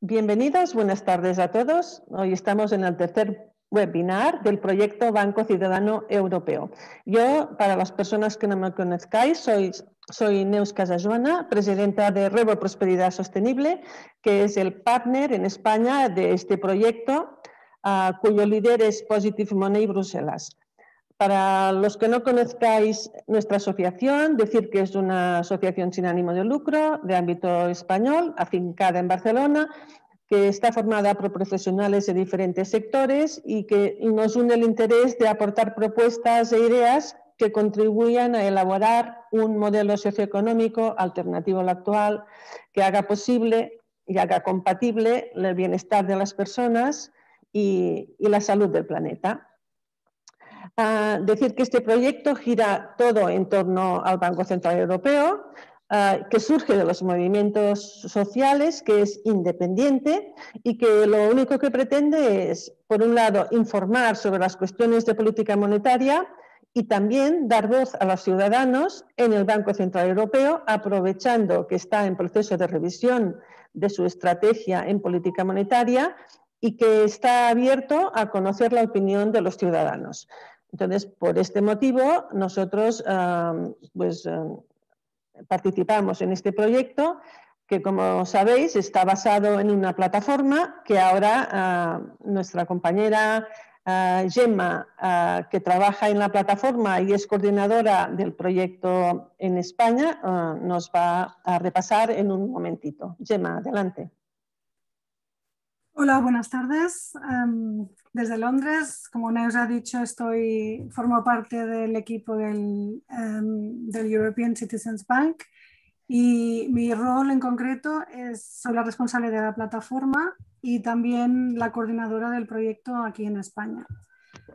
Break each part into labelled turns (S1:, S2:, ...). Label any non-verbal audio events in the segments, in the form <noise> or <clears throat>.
S1: Bienvenidos, buenas tardes a todos. Hoy estamos en el tercer webinar del proyecto Banco Ciudadano Europeo. Yo, para las personas que no me conozcáis, soy, Neus Casajuana, presidenta de Rebo Prosperidad Sostenible, que es el partner en España de este proyecto, cuyo líder es Positive Money Bruselas. Para los que no conozcáis nuestra asociación, decir que es una asociación sin ánimo de lucro de ámbito español, afincada en Barcelona, que está formada por profesionales de diferentes sectores y que nos une el interés de aportar propuestas e ideas que contribuyan a elaborar un modelo socioeconómico alternativo al actual que haga posible y haga compatible el bienestar de las personas y, la salud del planeta decir que este proyecto gira todo en torno al Banco Central Europeo, que surge de los movimientos sociales, que es independiente y que lo único que pretende es, por un lado, informar sobre las cuestiones de política monetaria y también dar voz a los ciudadanos en el Banco Central Europeo, aprovechando que está en proceso de revisión de su estrategia en política monetaria y que está abierto a conocer la opinión de los ciudadanos. Entonces, por este motivo, nosotros pues, participamos en este proyecto que, como sabéis, está basado en una plataforma que ahora nuestra compañera Gemma, que trabaja en la plataforma y es coordinadora del proyecto en España, nos va a repasar en un momentito. Gemma, adelante.
S2: Hola, buenas tardes. Em, desde Londres, como Neus ha dicho, estoy, formo parte del equipo del, em, del, European Citizens Bank y mi rol en concreto es, soy la responsable de la plataforma y también la coordinadora del proyecto aquí en España.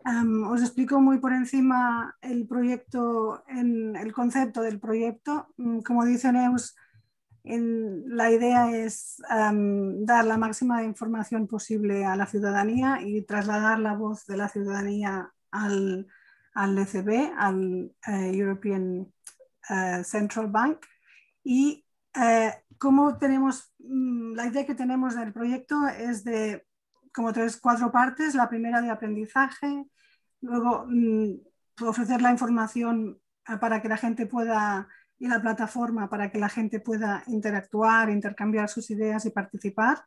S2: Em, os explico muy por encima el proyecto, en, el concepto del proyecto. Mm, como dice Neus, la idea es dar la máxima información posible a la ciudadanía y trasladar la voz de la ciudadanía al, al ECB, al eh, European eh, Central Bank. Y como tenemos, mm, la idea que tenemos del proyecto es de como tres, cuatro partes. La primera de aprendizaje, luego mm, ofrecer la información para que la gente pueda y la plataforma para que la gente pueda interactuar, intercambiar sus ideas y participar.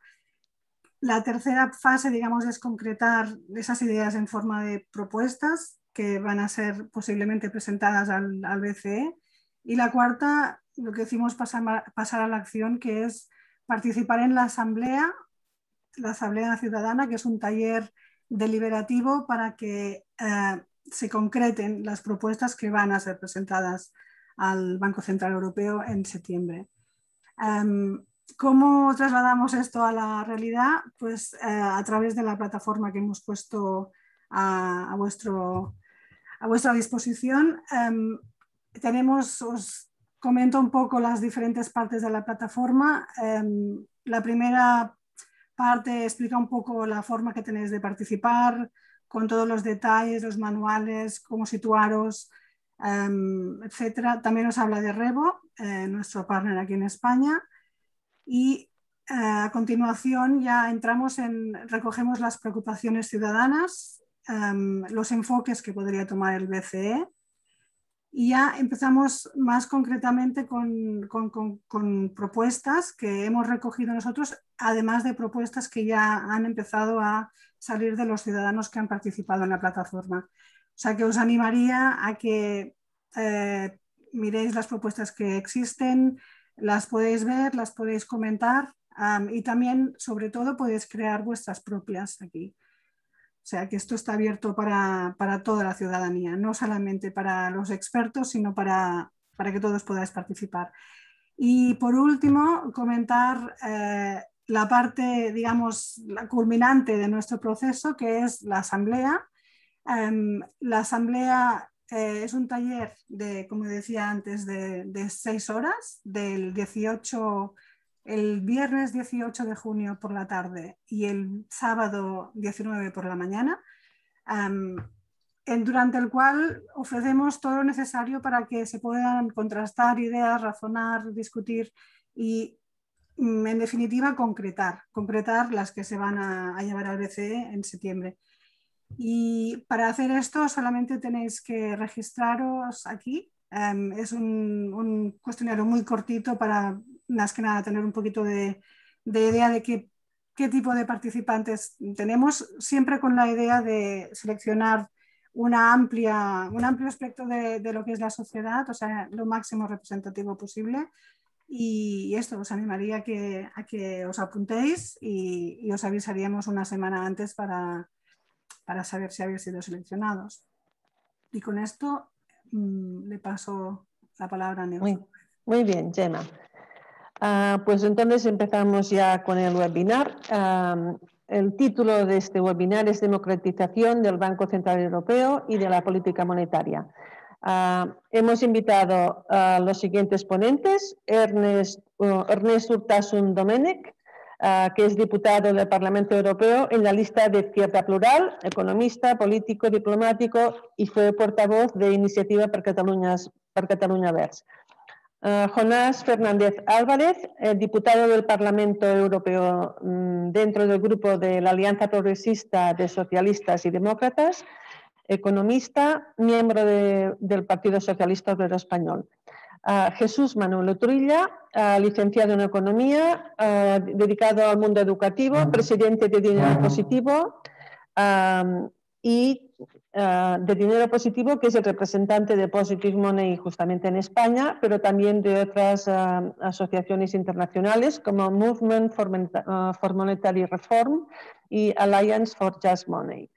S2: La tercera fase, digamos, es concretar esas ideas en forma de propuestas que van a ser posiblemente presentadas al, BCE. Y la cuarta, lo que decimos pasar, pasar a la acción, que es participar en la asamblea, la asamblea ciudadana, que es un taller deliberativo para que eh, se concreten las propuestas que van a ser presentadas al Banco Central Europeo en septiembre. Em, ¿Cómo trasladamos esto a la realidad? Pues eh, a través de la plataforma que hemos puesto a, vuestro, a vuestra disposición. Em, tenemos, os comento un poco las diferentes partes de la plataforma. Em, la primera parte explica un poco la forma que tenéis de participar, con todos los detalles, los manuales, cómo situaros, Em, etcétera. También nos habla de Rebo, eh, nuestro partner aquí en España. Y eh, a continuación ya entramos en, recogemos las preocupaciones ciudadanas, em, los enfoques que podría tomar el BCE y ya empezamos más concretamente con, con, con, propuestas que hemos recogido nosotros, además de propuestas que ya han empezado a salir de los ciudadanos que han participado en la plataforma. O sea que os animaría a que eh, miréis las propuestas que existen, las podéis ver, las podéis comentar y también, sobre todo, podéis crear vuestras propias aquí. O sea que esto está abierto para, para toda la ciudadanía, no solamente para los expertos, sino para, para que todos podáis participar. Y por último, comentar eh, la parte, digamos, la culminante de nuestro proceso, que es la asamblea. Em, la asamblea eh, es un taller de, como decía antes, de, seis horas, del 18, el viernes 18 de junio por la tarde y el sábado 19 por la mañana, en, durante el cual ofrecemos todo lo necesario para que se puedan contrastar ideas, razonar, discutir y mm, en definitiva, concretar, concretar las que se van a, llevar al BCE en septiembre. Y para hacer esto solamente tenéis que registraros aquí. Em, es un, cuestionario muy cortito para, más que nada, tener un poquito de, idea de qué, qué, tipo de participantes tenemos, siempre con la idea de seleccionar una amplia, un amplio espectro de, de lo que es la sociedad, o sea, lo máximo representativo posible y esto os animaría a que, a que os apuntéis y, os avisaríamos una semana antes para, para, saber si habéis sido seleccionados. Y con esto mm, le paso la palabra a Neus.
S1: Muy, bien, Gemma. Ah, pues entonces empezamos ya con el webinar. el título de este webinar es Democratización del Banco Central Europeo y de la Política Monetaria. Ah, hemos invitado a los siguientes ponentes, Ernest, uh, Ernest Urtasun Domenech, ah, que es diputado del Parlamento Europeo en la lista de Izquierda Plural, economista, político, diplomático y fue portavoz de Iniciativa para Cataluña, para Cataluña Verds. Ah, Jonás Fernández Álvarez, eh, diputado del Parlamento Europeo mm, dentro del grupo de la Alianza Progresista de Socialistas y Demócratas, economista, miembro del Partido Socialista Obrero Español. Jesús Manuel Otrilla, licenciado en Economía, dedicado al mundo educativo, presidente de Dinero Positivo y de Dinero Positivo, que es el representante de Positive Money justamente en España, pero también de otras asociaciones internacionales como Movement for Monetary Reform y Alliance for Just Money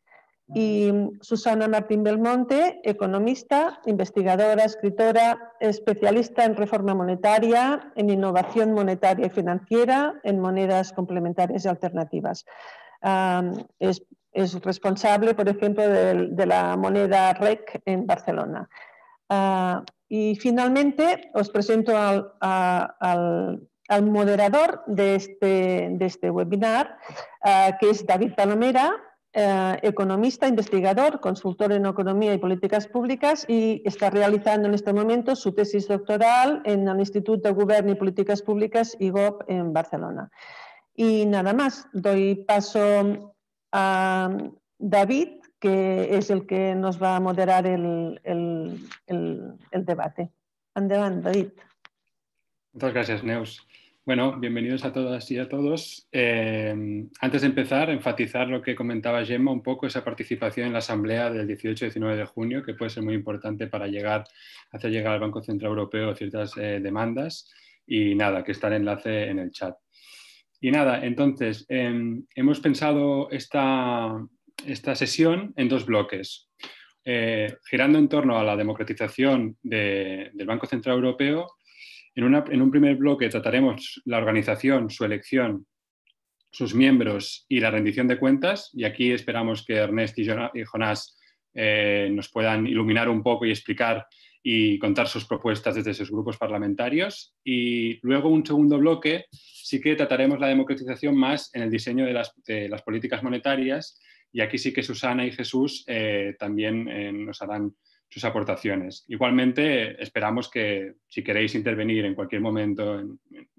S1: y Susana Martín Belmonte, economista, investigadora, escritora, especialista en reforma monetaria, en innovación monetaria y financiera, en monedas complementarias y alternativas. es, responsable, por ejemplo, de, la moneda REC en Barcelona. Ah, y finalmente os presento al, al, moderador de este, este webinar, ah, que es David Palomera, eh, economista, investigador, consultor en economía y políticas públicas y está realizando en este momento su tesis doctoral en el Instituto de Gobierno y Políticas Públicas IGOP en Barcelona. Y nada más, doy paso a David, que es el que nos va a moderar el, el, el. Adelante, David.
S3: Muchas gracias, Neus. Bueno, bienvenidos a todas y a todos. Eh, antes de empezar, enfatizar lo que comentaba Gemma, un poco esa participación en la Asamblea del 18-19 de junio, que puede ser muy importante para llegar, hacer llegar al Banco Central Europeo ciertas eh, demandas. Y nada, que está el enlace en el chat. Y nada, entonces, em, hemos pensado esta, esta sesión en dos bloques. Eh, girando en torno a la democratización del Banco Central Europeo en, un primer bloque trataremos la organización, su elección, sus miembros y la rendición de cuentas. Y aquí esperamos que Ernest y Jonás eh, nos puedan iluminar un poco y explicar y contar sus propuestas desde sus grupos parlamentarios. Y luego un segundo bloque sí que trataremos la democratización más en el diseño de las, políticas monetarias. Y aquí sí que Susana y Jesús eh, también eh, nos harán sus aportaciones. Igualmente, esperamos que si queréis intervenir en cualquier momento,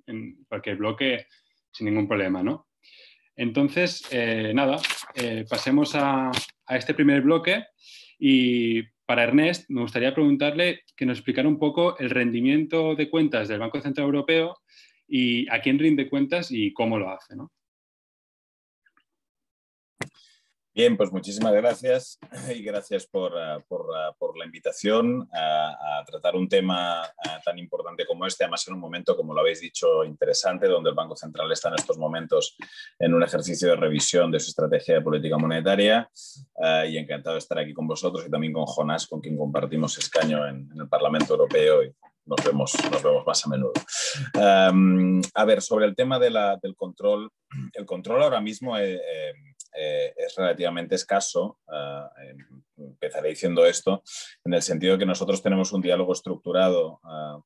S3: en, cualquier bloque, sin ningún problema, ¿no? Entonces, eh, nada, eh, pasemos a, este primer bloque y para Ernest me gustaría preguntarle que nos explicara un poco el rendimiento de cuentas del Banco Central Europeo y a quién rinde cuentas y cómo lo hace, ¿no?
S4: Bien, pues muchísimas gracias <clears throat> y gracias por, ah, ah, por, la invitación a, tratar un tema ah, tan importante como este, además en un momento, como lo habéis dicho, interesante, donde el Banco Central está en estos momentos en un ejercicio de revisión de su estrategia de política monetaria y encantado de estar aquí con vosotros y también con Jonás, con quien compartimos escaño en, el Parlamento Europeo y nos vemos, nos vemos más a menudo. a ver, sobre el tema del control, el control ahora mismo... Eh, eh, eh, es relativamente escaso. Eh, em, empezaré diciendo esto en el sentido de que nosotros tenemos un diálogo estructurado eh,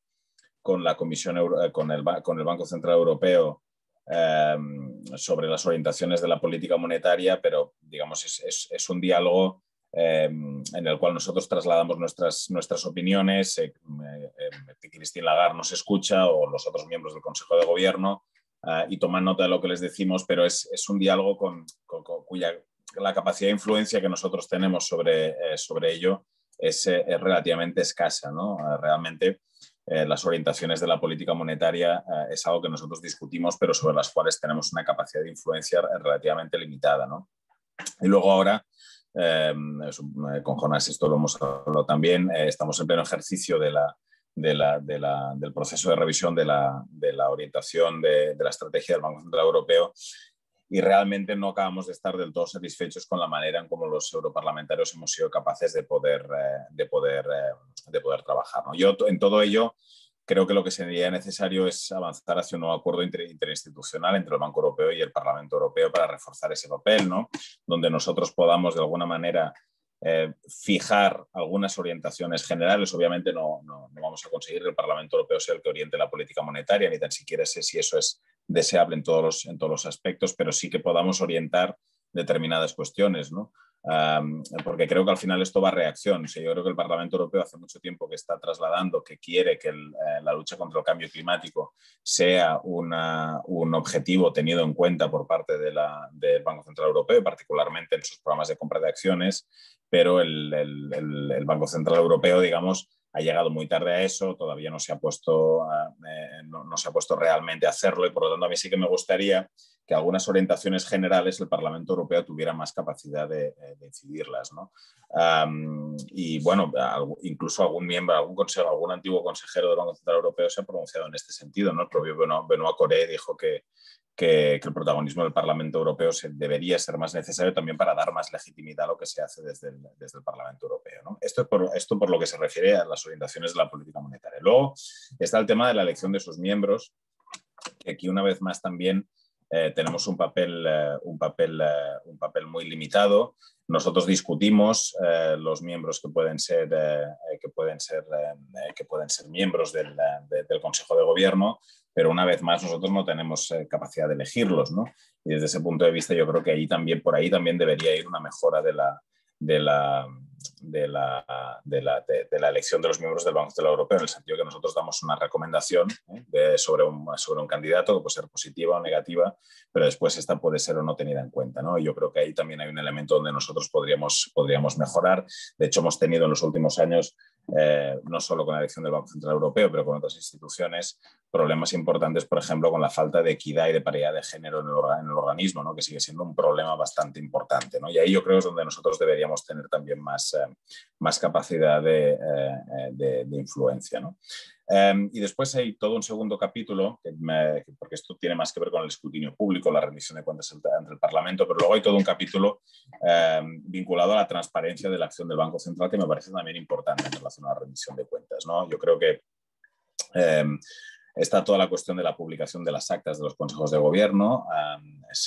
S4: con la Comisión, con el, con el Banco Central Europeo em, sobre las orientaciones de la política monetaria, pero digamos es, es, un diálogo em, en el cual nosotros trasladamos nuestras, nuestras opiniones, Christine Lagarde nos escucha o los otros miembros del Consejo de Gobierno y toman nota de lo que les decimos, pero es, un diálogo con, cuya la capacidad de influencia que nosotros tenemos sobre, sobre ello es, relativamente escasa. ¿no? realmente las orientaciones de la política monetaria es algo que nosotros discutimos, pero sobre las cuales tenemos una capacidad de influencia relativamente limitada. ¿no? Y luego ahora eh, con Jonas esto lo hemos hablado también. Eh, estamos en pleno ejercicio de la, del proceso de revisión de la, orientación de, la estrategia del Banco Central Europeo y realmente no acabamos de estar del todo satisfechos con la manera en cómo los europarlamentarios hemos sido capaces de poder, eh, de poder, de poder trabajar. Yo en todo ello creo que lo que sería necesario es avanzar hacia un nuevo acuerdo interinstitucional entre el Banco Europeo y el Parlamento Europeo para reforzar ese papel, donde nosotros podamos de alguna manera eh, fijar algunas orientaciones generales. Obviamente no, no, vamos a conseguir que el Parlamento Europeo sea el que oriente la política monetaria, ni tan siquiera sé si eso es deseable en todos los, en todos los aspectos, pero sí que podamos orientar determinadas cuestiones. ¿no? Porque creo que al final esto va a reacción. yo creo que el Parlamento Europeo hace mucho tiempo que está trasladando que quiere que eh, la lucha contra el cambio climático sea un objetivo tenido en cuenta por parte del Banco Central Europeo, particularmente en sus programas de compra de acciones, pero el, el Banco Central Europeo, digamos, ha llegado muy tarde a eso, todavía no se ha puesto, eh, no, se ha puesto realmente a hacerlo y por lo tanto a mí sí que me gustaría que algunas orientaciones generales el Parlamento Europeo tuviera más capacidad de, eh, decidirlas. ¿no? y bueno, incluso algún miembro, algún consejo, algún antiguo consejero del Banco Central Europeo se ha pronunciado en este sentido. ¿no? El propio Benoit Coré dijo que, que, el protagonismo del Parlamento Europeo debería ser más necesario también para dar más legitimidad a lo que se hace desde el, desde el Parlamento Europeo. ¿no? Esto, es por, esto por lo que se refiere a las orientaciones de la política monetaria. Luego está el tema de la elección de sus miembros, que aquí una vez más también eh, tenemos un papel, eh, un, papel, eh, un papel muy limitado. Nosotros discutimos los miembros que pueden ser, que pueden ser, que pueden ser miembros del, del, Consejo de Gobierno, pero una vez más nosotros no tenemos capacidad de elegirlos. ¿no? Y desde ese punto de vista yo creo que ahí también, por ahí también debería ir una mejora de la, de la, de la, de, la, de, la, elección de los miembros del Banco Central Europeo, en el sentido que nosotros damos una recomendación ¿eh? sobre, un, sobre un candidato que puede ser positiva o negativa, pero después esta puede ser o no tenida en cuenta. ¿no? yo creo que ahí también hay un elemento donde nosotros podríamos, podríamos mejorar. De hecho, hemos tenido en los últimos años, eh, no solo con la elección del Banco Central Europeo, pero con otras instituciones, problemas importantes, por ejemplo, con la falta de equidad y de paridad de género en el, organismo, ¿no? que sigue siendo un problema bastante importante. ¿no? Y ahí yo creo es donde nosotros deberíamos tener también más, eh, más capacidad de, eh, de, influencia. ¿no? Em, y después hay todo un segundo capítulo, que porque esto tiene más que ver con el escrutinio público, la rendición de cuentas entre el Parlamento, pero luego hay todo un capítulo em, vinculado a la transparencia de la acción del Banco Central que me parece también importante en relación a la rendición de cuentas. ¿no? Yo creo que em, Está toda la cuestión de la publicación de las actas de los consejos de gobierno.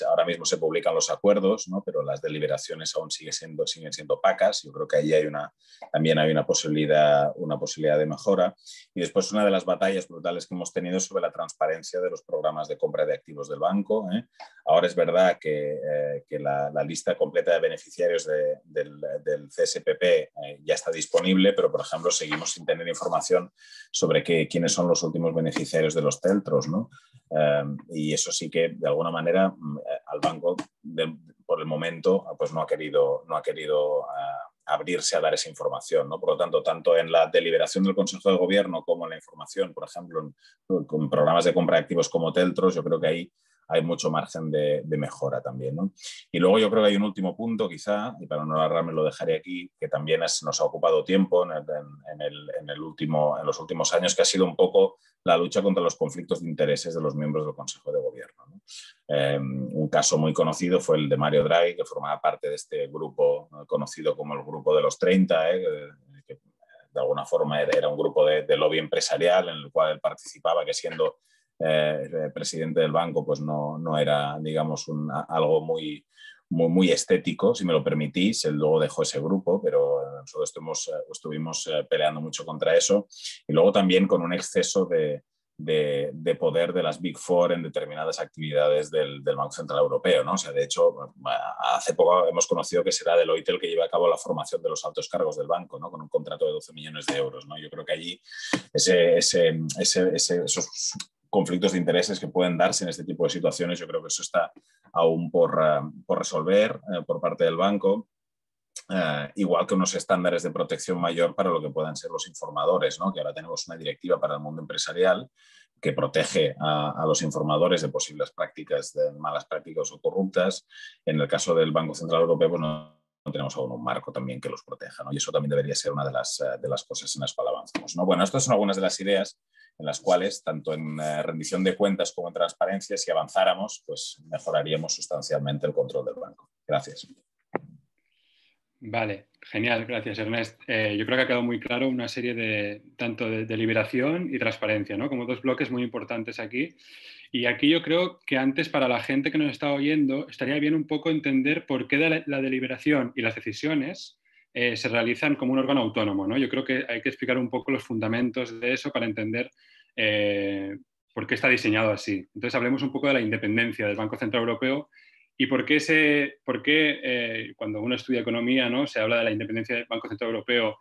S4: Ahora mismo se publican los acuerdos, ¿no? pero las deliberaciones aún siguen siendo, siguen siendo opacas. Yo creo que ahí hay una, también hay una posibilidad, una posibilidad de mejora. Y después una de las batallas brutales que hemos tenido sobre la transparencia de los programas de compra de activos del banco. ¿eh? Ahora es verdad que, eh, que la, lista completa de beneficiarios del, del, CSPP eh, ya está disponible, pero por ejemplo seguimos sin tener información sobre qué, quiénes son los últimos beneficiarios de los teltros, ¿no? Eh, y eso sí que, de alguna manera, al banco, por el momento, pues no ha querido, no ha querido eh, abrirse a dar esa información. ¿no? Por lo tanto, tanto en la deliberación del Consejo de Gobierno como en la información, por ejemplo, con programas de compra de activos como Teltros, yo creo que ahí hay mucho margen de, mejora también. ¿no? Y luego yo creo que hay un último punto, quizá, y para no alargarme lo dejaré aquí, que también nos ha ocupado tiempo en, el, último, en los últimos años, que ha sido un poco la lucha contra los conflictos de intereses de los miembros del Consejo de Gobierno. Em, un caso muy conocido fue el de Mario Draghi, que formaba parte de este grupo conocido como el Grupo de los 30, ¿eh? que de alguna forma era, un grupo de, de lobby empresarial en el cual él participaba, que siendo eh, presidente del banco, pues no, no era, digamos, algo muy, muy, estético, si me lo permitís. Él luego dejó ese grupo, pero nosotros estuvimos, eh, estuvimos eh, peleando mucho contra eso. Y luego también con un exceso de, de, poder de las Big Four en determinadas actividades del, Banco Central Europeo. ¿no? O sea, de hecho, hace poco hemos conocido que será Deloitte el que lleva a cabo la formación de los altos cargos del banco, ¿no? con un contrato de 12 millones de euros. ¿no? Yo creo que allí ese, ese, esos conflictos de intereses que pueden darse en este tipo de situaciones. Yo creo que eso está aún por, por resolver por parte del banco. igual que unos estándares de protección mayor para lo que puedan ser los informadores, ¿no? que ahora tenemos una directiva para el mundo empresarial que protege a, los informadores de posibles prácticas, de malas prácticas o corruptas. En el caso del Banco Central Europeo, pues no, tenemos aún un marco también que los proteja, ¿no? y eso también debería ser una de las, de las cosas en las cuales avanzamos. ¿no? Bueno, estas son algunas de las ideas en las cuales, tanto en eh, rendición de cuentas como en transparencia, si avanzáramos, pues mejoraríamos sustancialmente el control del banco. Gracias.
S3: Vale, genial, gracias Ernest. Eh, yo creo que ha quedado muy claro una serie de tanto de deliberación y transparencia, ¿no? Como dos bloques muy importantes aquí. Y aquí yo creo que antes para la gente que nos está oyendo estaría bien un poco entender por qué la, deliberación y las decisiones eh, se realizan como un órgano autónomo, ¿no? Yo creo que hay que explicar un poco los fundamentos de eso para entender eh, por qué está diseñado así. Entonces hablemos un poco de la independencia del Banco Central Europeo ¿Y por qué, se, eh, cuando uno estudia economía ¿no? se habla de la independencia del Banco Central Europeo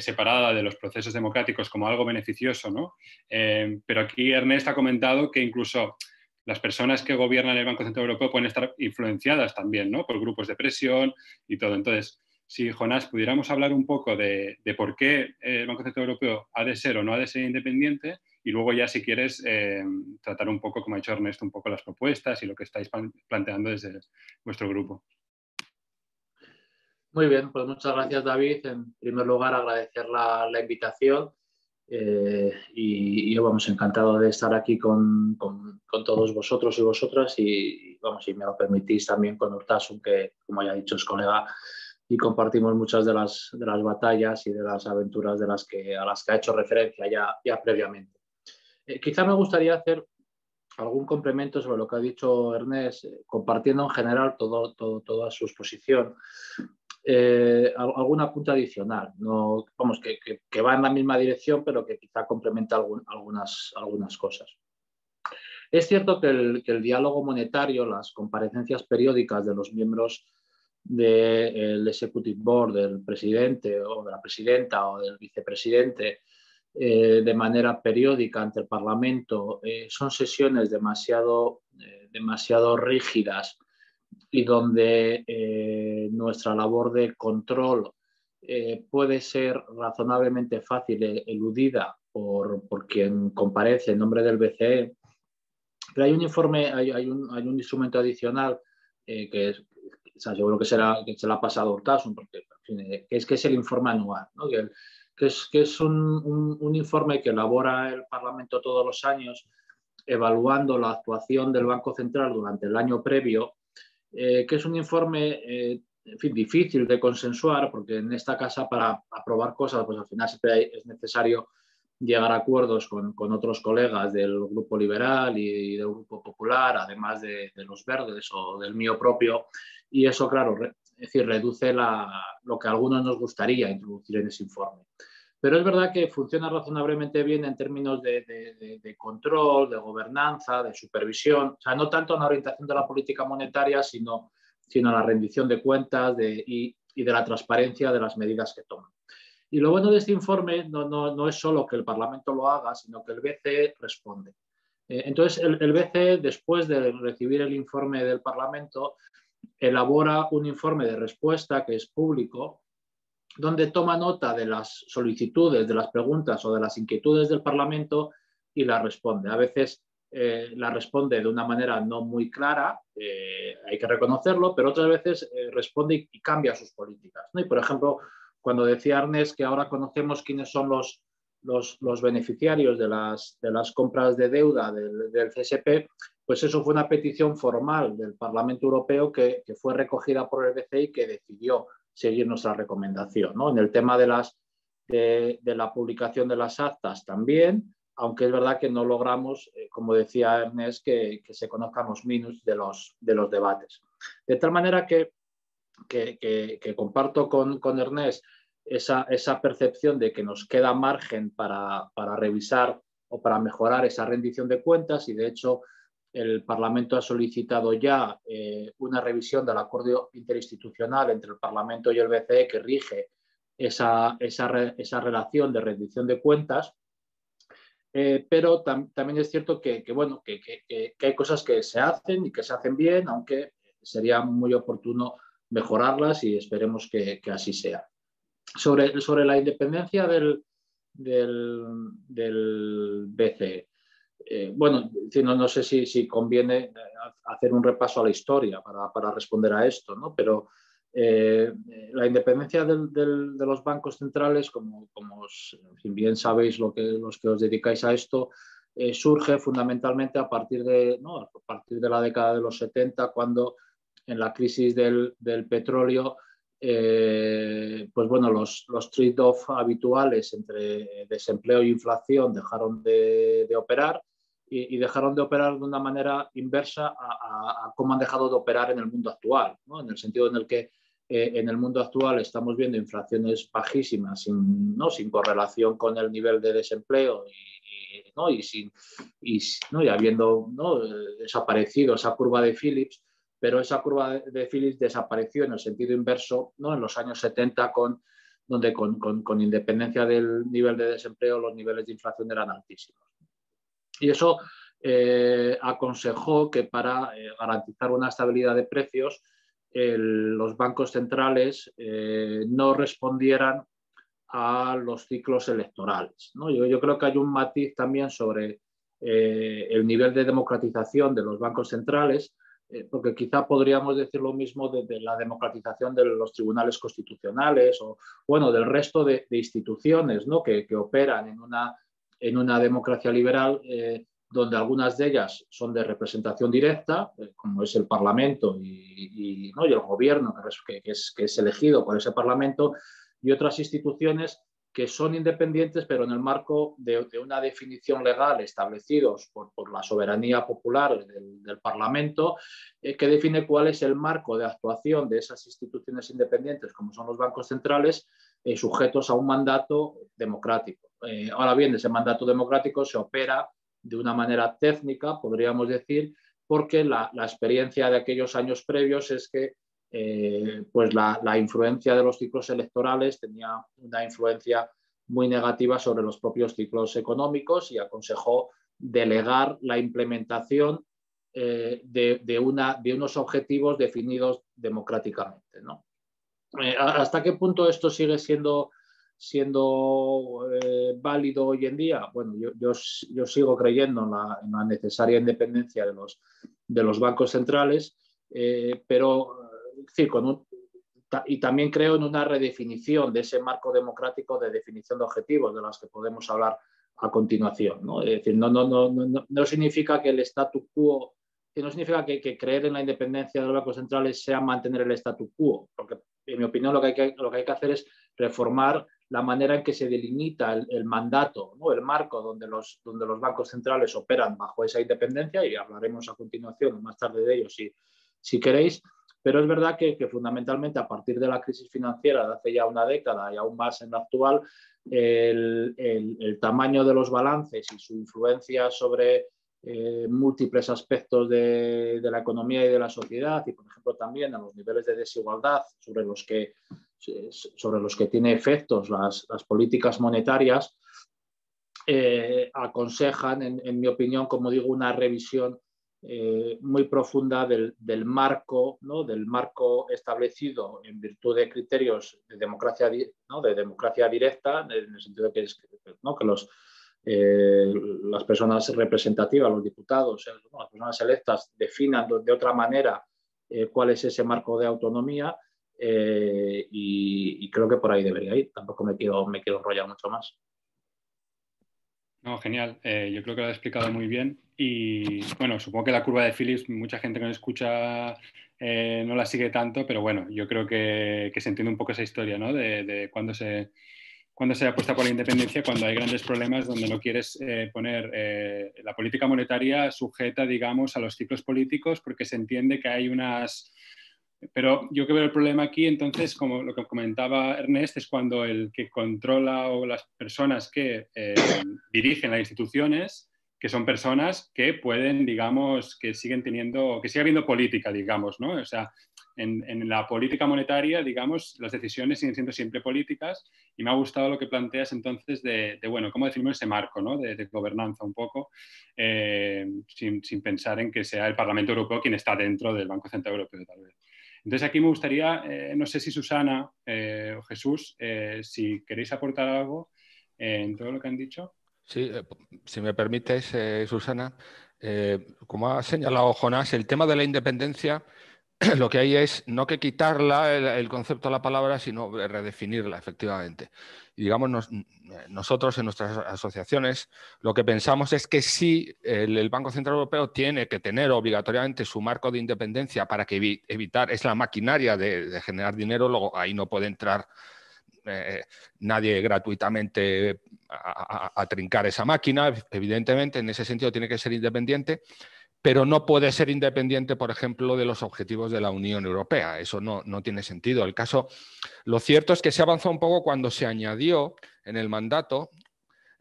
S3: separada de los procesos democráticos como algo beneficioso? ¿no? Pero aquí Ernest ha comentado que incluso las personas que gobiernan el Banco Central Europeo pueden estar influenciadas también ¿no? por grupos de presión y todo. Entonces, si Jonás pudiéramos hablar un poco de, por qué el Banco Central Europeo ha de ser o no ha de ser independiente y luego ya si quieres eh, tratar un poco, como ha dicho Ernesto, un poco las propuestas y lo que estáis planteando desde vuestro grupo.
S5: Muy bien, pues muchas gracias David. En primer lugar agradecer la, invitación eh, y, yo vamos encantado de estar aquí con, con, todos vosotros y vosotras y vamos, si me lo permitís también con Urtasun, que como ya ha dicho es colega y compartimos muchas de las, de las batallas y de las aventuras de las que, a las que ha hecho referencia ya, ya previamente. Eh, quizá me gustaría hacer algún complemento sobre lo que ha dicho Ernest, eh, compartiendo en general todo, toda su exposición. Eh, alguna punta adicional, no, vamos, que, que, va en la misma dirección, pero que quizá complementa algunas, algunas cosas. Es cierto que el, diálogo monetario, las comparecencias periódicas de los miembros del Executive Board, del presidente o de la presidenta o del vicepresidente, eh, de manera periódica ante el Parlamento eh, son sesiones demasiado, eh, demasiado rígidas y donde nuestra labor de control puede ser razonablemente fácil eludida por, por, quien comparece en nombre del BCE. Pero hay un informe, hay, hay, un, hay un, instrumento adicional que es, seguro que, será, que se le ha pasado Urtasun, porque que es que es el informe anual, que es, que es un, un, informe que elabora el Parlamento todos los años, evaluando la actuación del Banco Central durante el año previo, eh, que es un informe eh, difícil de consensuar, porque en esta casa para aprobar cosas, pues al final siempre es necesario llegar a acuerdos con, con, otros colegas del Grupo Liberal y del Grupo Popular, además de, de, los verdes o del mío propio. Y eso, claro, es decir, reduce la, lo que a algunos nos gustaría introducir en ese informe. Pero es verdad que funciona razonablemente bien en términos de, control, de gobernanza, de supervisión, o sea, no tanto en la orientación de la política monetaria, sino, sino en la rendición de cuentas y, de la transparencia de las medidas que toman. Y lo bueno de este informe no, no, es solo que el Parlamento lo haga, sino que el BCE responde. Eh, entonces, el, el BCE, después de recibir el informe del Parlamento, elabora un informe de respuesta que es público donde toma nota de las solicitudes, de las preguntas o de las inquietudes del Parlamento y las responde. A veces eh, la responde de una manera no muy clara, eh, hay que reconocerlo, pero otras veces eh, responde y, cambia sus políticas. Y por ejemplo, cuando decía Arnes que ahora conocemos quiénes son los, los, beneficiarios de las, de las, compras de deuda del, del, CSP, pues eso fue una petición formal del Parlamento Europeo que, que fue recogida por el BCE y que decidió seguir nuestra recomendación. ¿no? En el tema de, las, de, la publicación de las actas también, aunque es verdad que no logramos, eh, como decía Ernest, que, se conozcan los minus de los, de los debates. De tal manera que, que, comparto con, con Ernest esa, esa, percepción de que nos queda margen para, para revisar o para mejorar esa rendición de cuentas y de hecho el Parlamento ha solicitado ya eh, una revisión del acuerdo interinstitucional entre el Parlamento y el BCE que rige esa, esa, relación de rendición de cuentas. Eh, pero también es cierto que, bueno, que, hay cosas que se hacen y que se hacen bien, aunque sería muy oportuno mejorarlas y esperemos que, así sea. Sobre, sobre la independencia del, del, BCE. Eh, bueno, no, no sé si, si, conviene eh, hacer un repaso a la historia para, para responder a esto, ¿no? pero eh, la independencia de los bancos centrales, como, como bien sabéis lo que, los que os dedicáis a esto, surge fundamentalmente a partir, de, ¿no? a partir de la década de los 70, cuando en la crisis del, del petróleo, eh, pues bueno, los, los trade-off habituales entre desempleo e inflación dejaron de, operar y, dejaron de operar de una manera inversa a, cómo han dejado de operar en el mundo actual, ¿no? en el sentido en el que en el mundo actual estamos viendo inflaciones bajísimas, sin, ¿no? sin correlación con el nivel de desempleo y, ¿no? y, sin, y, ¿no? y habiendo ¿no? desaparecido esa curva de Phillips, pero esa curva de Phillips desapareció en el sentido inverso ¿no? en los años 70, con, donde con, independencia del nivel de desempleo los niveles de inflación eran altísimos. Y eso eh, aconsejó que para eh, garantizar una estabilidad de precios, los bancos centrales eh, no respondieran a los ciclos electorales. Yo, creo que hay un matiz también sobre el nivel de democratización de los bancos centrales, eh, porque quizá podríamos decir lo mismo de, la democratización de los tribunales constitucionales o bueno, del resto de, instituciones que, operan en una, en una democracia liberal donde algunas de ellas son de representación directa, eh, como es el Parlamento y, ¿no? y el Gobierno, que es, que es elegido por ese Parlamento, y otras instituciones que son independientes, pero en el marco de, una definición legal establecidos por, por la soberanía popular del, Parlamento, eh, que define cuál es el marco de actuación de esas instituciones independientes, como son los bancos centrales, eh, sujetos a un mandato democrático. ahora bien, ese mandato democrático se opera de una manera técnica, podríamos decir, porque la, experiencia de aquellos años previos es que eh, pues la, influencia de los ciclos electorales tenía una influencia muy negativa sobre los propios ciclos económicos y aconsejó delegar la implementación eh, de, una, de, unos objetivos definidos democráticamente. ¿no? Eh, ¿Hasta qué punto esto sigue siendo siendo válido hoy en día? Bueno, yo, yo, sigo creyendo en la, necesaria independencia de los, de los bancos centrales, pero sí, con un, y también creo en una redefinición de ese marco democrático de definición de objetivos de los que podemos hablar a continuación. ¿no? Es decir, no, no, no, no, no significa que el statu quo, no significa que, que, creer en la independencia de los bancos centrales sea mantener el statu quo, porque en mi opinión lo que hay que, lo que, hay que hacer es reformar la manera en que se delimita el, mandato, ¿no? el marco donde los, donde los bancos centrales operan bajo esa independencia, y hablaremos a continuación más tarde de ello si, si queréis, pero es verdad que, fundamentalmente a partir de la crisis financiera de hace ya una década y aún más en la actual, el, tamaño de los balances y su influencia sobre eh, múltiples aspectos de, de, la economía y de la sociedad y, por ejemplo, también a los niveles de desigualdad sobre los que sobre los que tiene efectos las, políticas monetarias, eh, aconsejan, en, mi opinión, como digo, una revisión eh, muy profunda del, marco, ¿no? del marco establecido en virtud de criterios de democracia, ¿no? de democracia directa, en el sentido que, que los, eh, las personas representativas, los diputados, las personas electas definan de otra manera cuál es ese marco de autonomía eh, y, creo que por ahí debería ir. Tampoco me quiero, me quiero enrollar mucho más.
S3: No, genial. Eh, yo creo que lo ha explicado muy bien. Y bueno, supongo que la curva de Phillips, mucha gente que nos escucha eh, no la sigue tanto, pero bueno, yo creo que, se entiende un poco esa historia, ¿no? De, cuando se cuando se apuesta por la independencia, cuando hay grandes problemas donde no quieres poner la política monetaria sujeta, digamos, a los ciclos políticos, porque se entiende que hay unas, pero yo que veo el problema aquí, entonces, como lo que comentaba Ernest, es cuando el que controla o las personas que eh, dirigen las instituciones, que son personas que pueden, digamos, que siguen teniendo, que sigue habiendo política, digamos, ¿no? O sea, en, la política monetaria, digamos, las decisiones siguen siendo siempre políticas y me ha gustado lo que planteas entonces de, bueno, cómo definimos ese marco ¿no? de, gobernanza un poco, eh, sin, pensar en que sea el Parlamento Europeo quien está dentro del Banco Central Europeo, tal vez. Entonces aquí me gustaría, eh, no sé si Susana eh, o Jesús, si queréis aportar algo en todo lo que han dicho.
S6: Sí, si me permites, Susana, como ha señalado Jonás, el tema de la independencia <clears throat> lo que hay es no que quitarla, el, concepto de la palabra, sino redefinirla, efectivamente. Y digamos, nosotros en nuestras asociaciones lo que pensamos es que sí, el, Banco Central Europeo tiene que tener obligatoriamente su marco de independencia para que evitar, es la maquinaria de, generar dinero, luego ahí no puede entrar eh, nadie gratuitamente a, trincar esa máquina, evidentemente, en ese sentido tiene que ser independiente pero no puede ser independiente, por ejemplo, de los objetivos de la Unión Europea. Eso no, tiene sentido. El caso, lo cierto es que se avanzó un poco cuando se añadió en el mandato,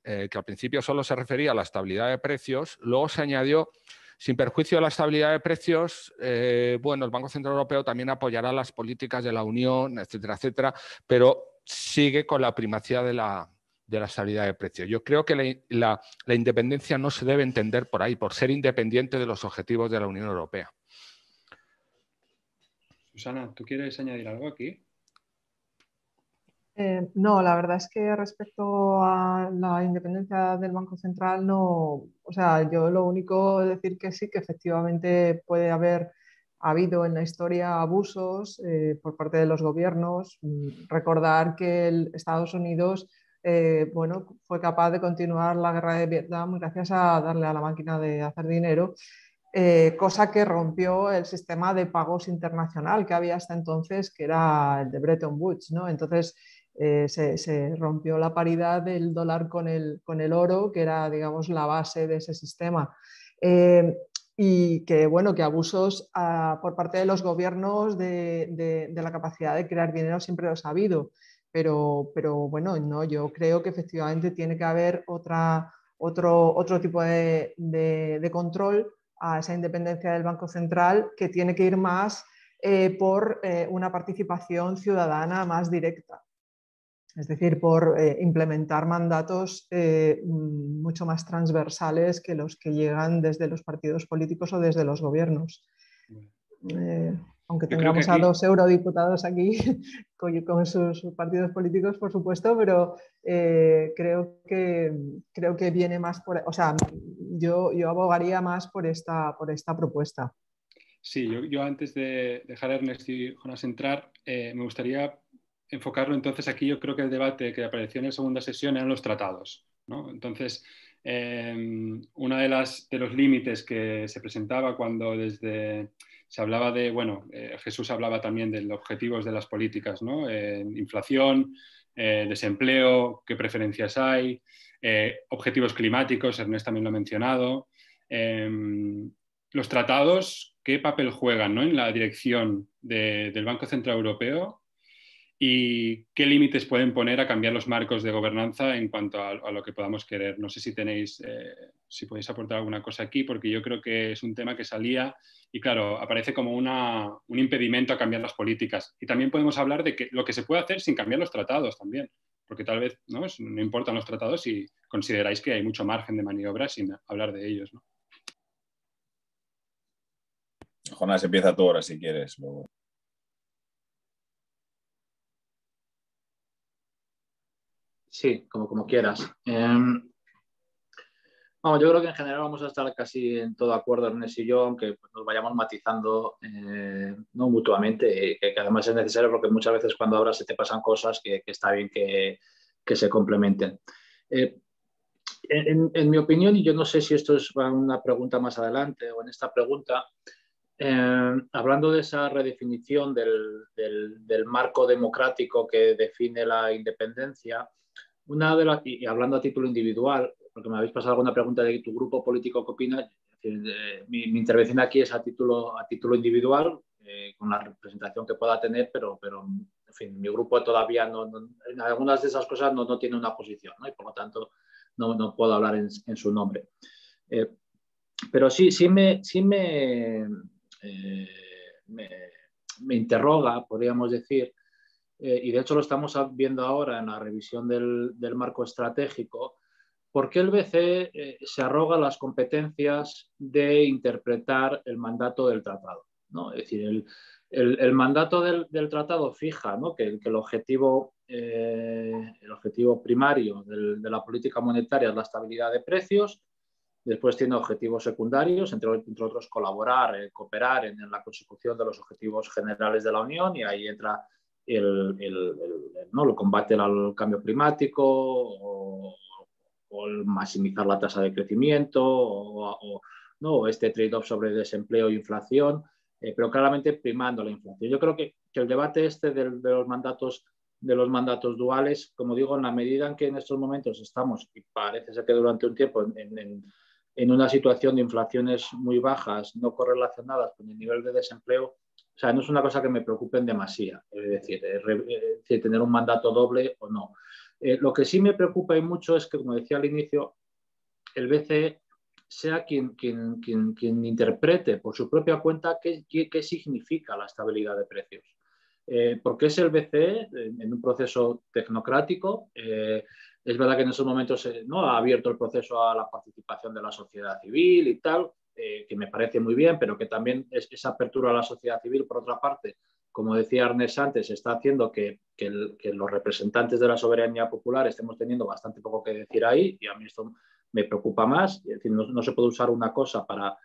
S6: eh, que al principio solo se refería a la estabilidad de precios, luego se añadió, sin perjuicio de la estabilidad de precios, eh, bueno, el Banco Central Europeo también apoyará las políticas de la Unión, etcétera, etcétera, pero sigue con la primacía de la, de la estabilidad de precios. Yo creo que la, independencia no se debe entender por ahí, por ser independiente de los objetivos de la Unión Europea.
S3: Susana, ¿tú quieres añadir algo aquí?
S7: Eh, no, la verdad es que respecto a la independencia del Banco Central, no, o sea, yo lo único es decir que sí, que efectivamente puede haber habido en la historia abusos eh, por parte de los gobiernos. Mm, recordar que Estados Unidos eh, bueno, fue capaz de continuar la guerra de Vietnam gracias a darle a la máquina de hacer dinero, eh, cosa que rompió el sistema de pagos internacional que había hasta entonces, que era el de Bretton Woods. ¿no? Entonces eh, se, rompió la paridad del dólar con el, con el oro, que era, digamos, la base de ese sistema. y que, bueno, que abusos ah, por parte de los gobiernos de, de la capacidad de crear dinero siempre los ha habido pero, pero bueno, no, yo creo que efectivamente tiene que haber otra, otro, otro tipo de, de, control a esa independencia del Banco Central que tiene que ir más eh, por eh, una participación ciudadana más directa. Es decir, por eh, implementar mandatos mucho más transversales que los que llegan desde los partidos políticos o desde los gobiernos aunque tengamos a dos eurodiputados aquí <laughs> con, sus, partidos políticos, por supuesto, pero eh, creo, que, creo que viene más por, o sea, yo, yo abogaría más por esta, por esta propuesta.
S3: Sí, yo, antes de dejar a Ernest y Jonas entrar, eh, me gustaría enfocarlo entonces aquí. Yo creo que el debate que apareció en la segunda sesión eran los tratados. ¿no? Entonces, eh, uno de, de los límites que se presentaba cuando desde se hablaba de, bueno, eh, Jesús hablaba también de los objetivos de las políticas, ¿no? Eh, inflación, eh, desempleo, qué preferencias hay, objetivos climáticos, Ernest también lo ha mencionado. Em, los tratados, ¿qué papel juegan en la dirección del Banco Central Europeo y qué límites pueden poner a cambiar los marcos de gobernanza en cuanto a, lo que podamos querer. No sé si tenéis, si podéis aportar alguna cosa aquí, porque yo creo que es un tema que salía y claro, aparece como una, un impedimento a cambiar las políticas. Y también podemos hablar de que, lo que se puede hacer sin cambiar los tratados también, porque tal vez no, no importan los tratados si consideráis que hay mucho margen de maniobra sin hablar de ellos. ¿no?
S4: Jonás, empieza tú ahora si quieres.
S5: Sí, como, como quieras. Em, vamos, yo creo que en general vamos a estar casi en todo acuerdo, Ernest y yo, aunque pues, nos vayamos matizando eh, no mutuamente, que, además es necesario porque muchas veces cuando ahora se te pasan cosas que, está bien que, se complementen. Eh, en, mi opinión, y yo no sé si esto es una pregunta más adelante o en esta pregunta, em, hablando de esa redefinición del, del, marco democrático que define la independencia, una de las, y hablando a título individual, porque me habéis pasado alguna pregunta de tu grupo político qué opina, mi, intervención aquí es a título, a título individual, eh, con la representación que pueda tener, pero, pero en fin, mi grupo todavía no, en algunas de esas cosas no, no tiene una posición, y por lo tanto no, no puedo hablar en, su nombre. Eh, pero sí, sí me, sí me, eh, me interroga, podríamos decir, y de hecho lo estamos viendo ahora en la revisión del, del marco estratégico, ¿por qué el BCE eh, se arroga las competencias de interpretar el mandato del tratado? Es decir, el, mandato del, tratado fija que, el, objetivo, eh, primario de la política monetaria es la estabilidad de precios, después tiene objetivos secundarios, entre, otros colaborar, eh, cooperar en, la consecución de los objetivos generales de la Unión y ahí entra el, ¿no? el combate al cambio climático o maximizar la tasa de crecimiento o, ¿no? este trade-off sobre desempleo e inflación, eh, pero claramente primando la inflación. Yo creo que, que el debate este de, los mandatos de los mandatos duales, como digo, en la medida en que en estos momentos estamos, y parece ser que durante un tiempo, en, en, una situación de inflaciones muy bajas, no correlacionadas con el nivel de desempleo, o sea, no es una cosa que me preocupe en demasía, es decir, es decir tener un mandato doble o no. Eh, lo que sí me preocupa y mucho es que, como decía al inicio, el BCE sea quien, quien, quien, quien interprete por su propia cuenta qué, qué, qué significa la estabilidad de precios. Eh, porque es el BCE en, un proceso tecnocrático. Eh, es verdad que en esos momentos ¿no? ha abierto el proceso a la participación de la sociedad civil y tal, que me parece muy bien, pero que también es, esa apertura a la sociedad civil, por otra parte, como decía Ernest antes, está haciendo que, los representantes de la soberanía popular estemos teniendo bastante poco que decir ahí y a mí esto me preocupa más. No, se puede usar una cosa para,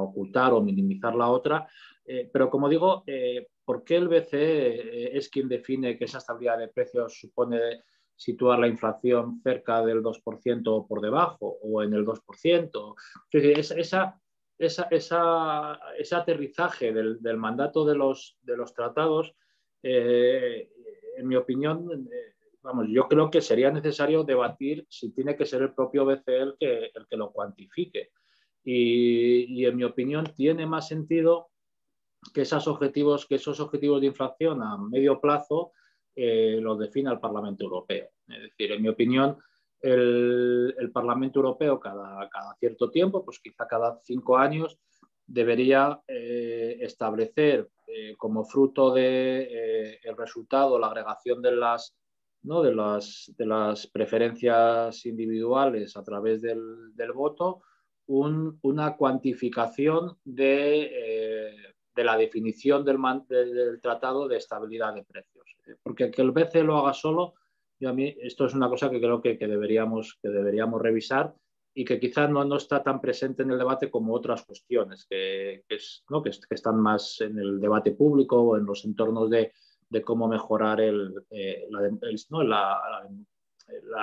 S5: ocultar o minimizar la otra. Eh, pero como digo, eh, ¿por qué el BCE es quien define que esa estabilidad de precios supone situar la inflación cerca del 2% o por debajo o en el 2%? Es esa, ese aterrizaje del, mandato de los, tratados, eh, en mi opinión, eh, vamos, yo creo que sería necesario debatir si tiene que ser el propio BCE el que, lo cuantifique. Y, en mi opinión tiene más sentido que esos objetivos, que esos objetivos de inflación a medio plazo eh, los defina el Parlamento Europeo. Es decir, en mi opinión, el, el Parlamento Europeo cada, cada, cierto tiempo, pues quizá cada cinco años, debería eh, establecer eh, como fruto del de, eh, resultado, la agregación de las, ¿no? de, las, de las preferencias individuales a través del, del voto, un, una cuantificación de, de, la definición del, del Tratado de Estabilidad de Precios. Porque que el BCE lo haga solo a mí esto es una cosa que creo que, deberíamos, que deberíamos revisar y que quizás no, no, está tan presente en el debate como otras cuestiones que, que, ¿no? que, están más en el debate público o en los entornos de, de cómo mejorar el, eh, la,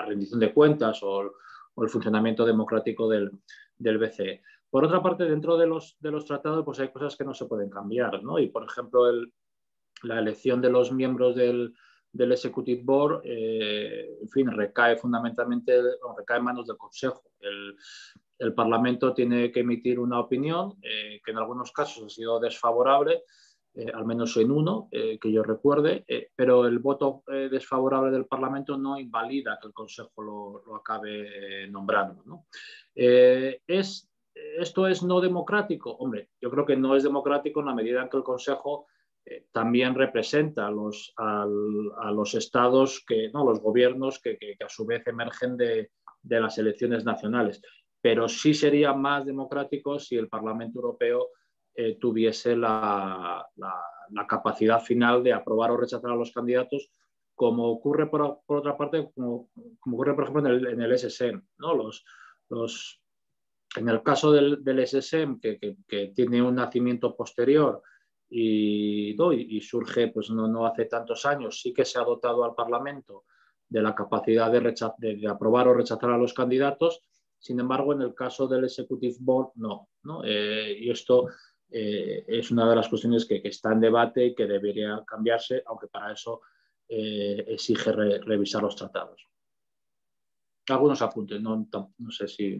S5: rendición de cuentas o, o, el funcionamiento democrático del, del BCE. Por otra parte, dentro de los, de los tratados pues hay cosas que no se pueden cambiar. ¿no? Y, por ejemplo, el, la elección de los miembros del, del Executive Board, eh, en fin, recae fundamentalmente, recae en manos del Consejo. El, el Parlamento tiene que emitir una opinión eh, que en algunos casos ha sido desfavorable, eh, al menos en uno, eh, que yo recuerde, eh, pero el voto eh, desfavorable del Parlamento no invalida que el Consejo lo, lo acabe nombrando. ¿no? es, ¿Esto es no democrático? Hombre, yo creo que no es democrático en la medida en que el Consejo también representa a los, a, a los estados, que, no, los gobiernos que, que, que a su vez emergen de, de, las elecciones nacionales. Pero sí sería más democrático si el Parlamento Europeo eh, tuviese la, la, la, capacidad final de aprobar o rechazar a los candidatos, como ocurre por, por otra parte, como, como, ocurre por ejemplo en el, en el SSM. ¿no? Los, los, en el caso del, del SSM, que, que tiene un nacimiento posterior, y, surge pues no, hace tantos años, sí que se ha dotado al Parlamento de la capacidad de, de, de, aprobar o rechazar a los candidatos, sin embargo, en el caso del Executive Board, no. Eh, y esto eh, es una de las cuestiones que, está en debate y que debería cambiarse, aunque para eso eh, exige re, revisar los tratados. Algunos apuntes, no, no sé si...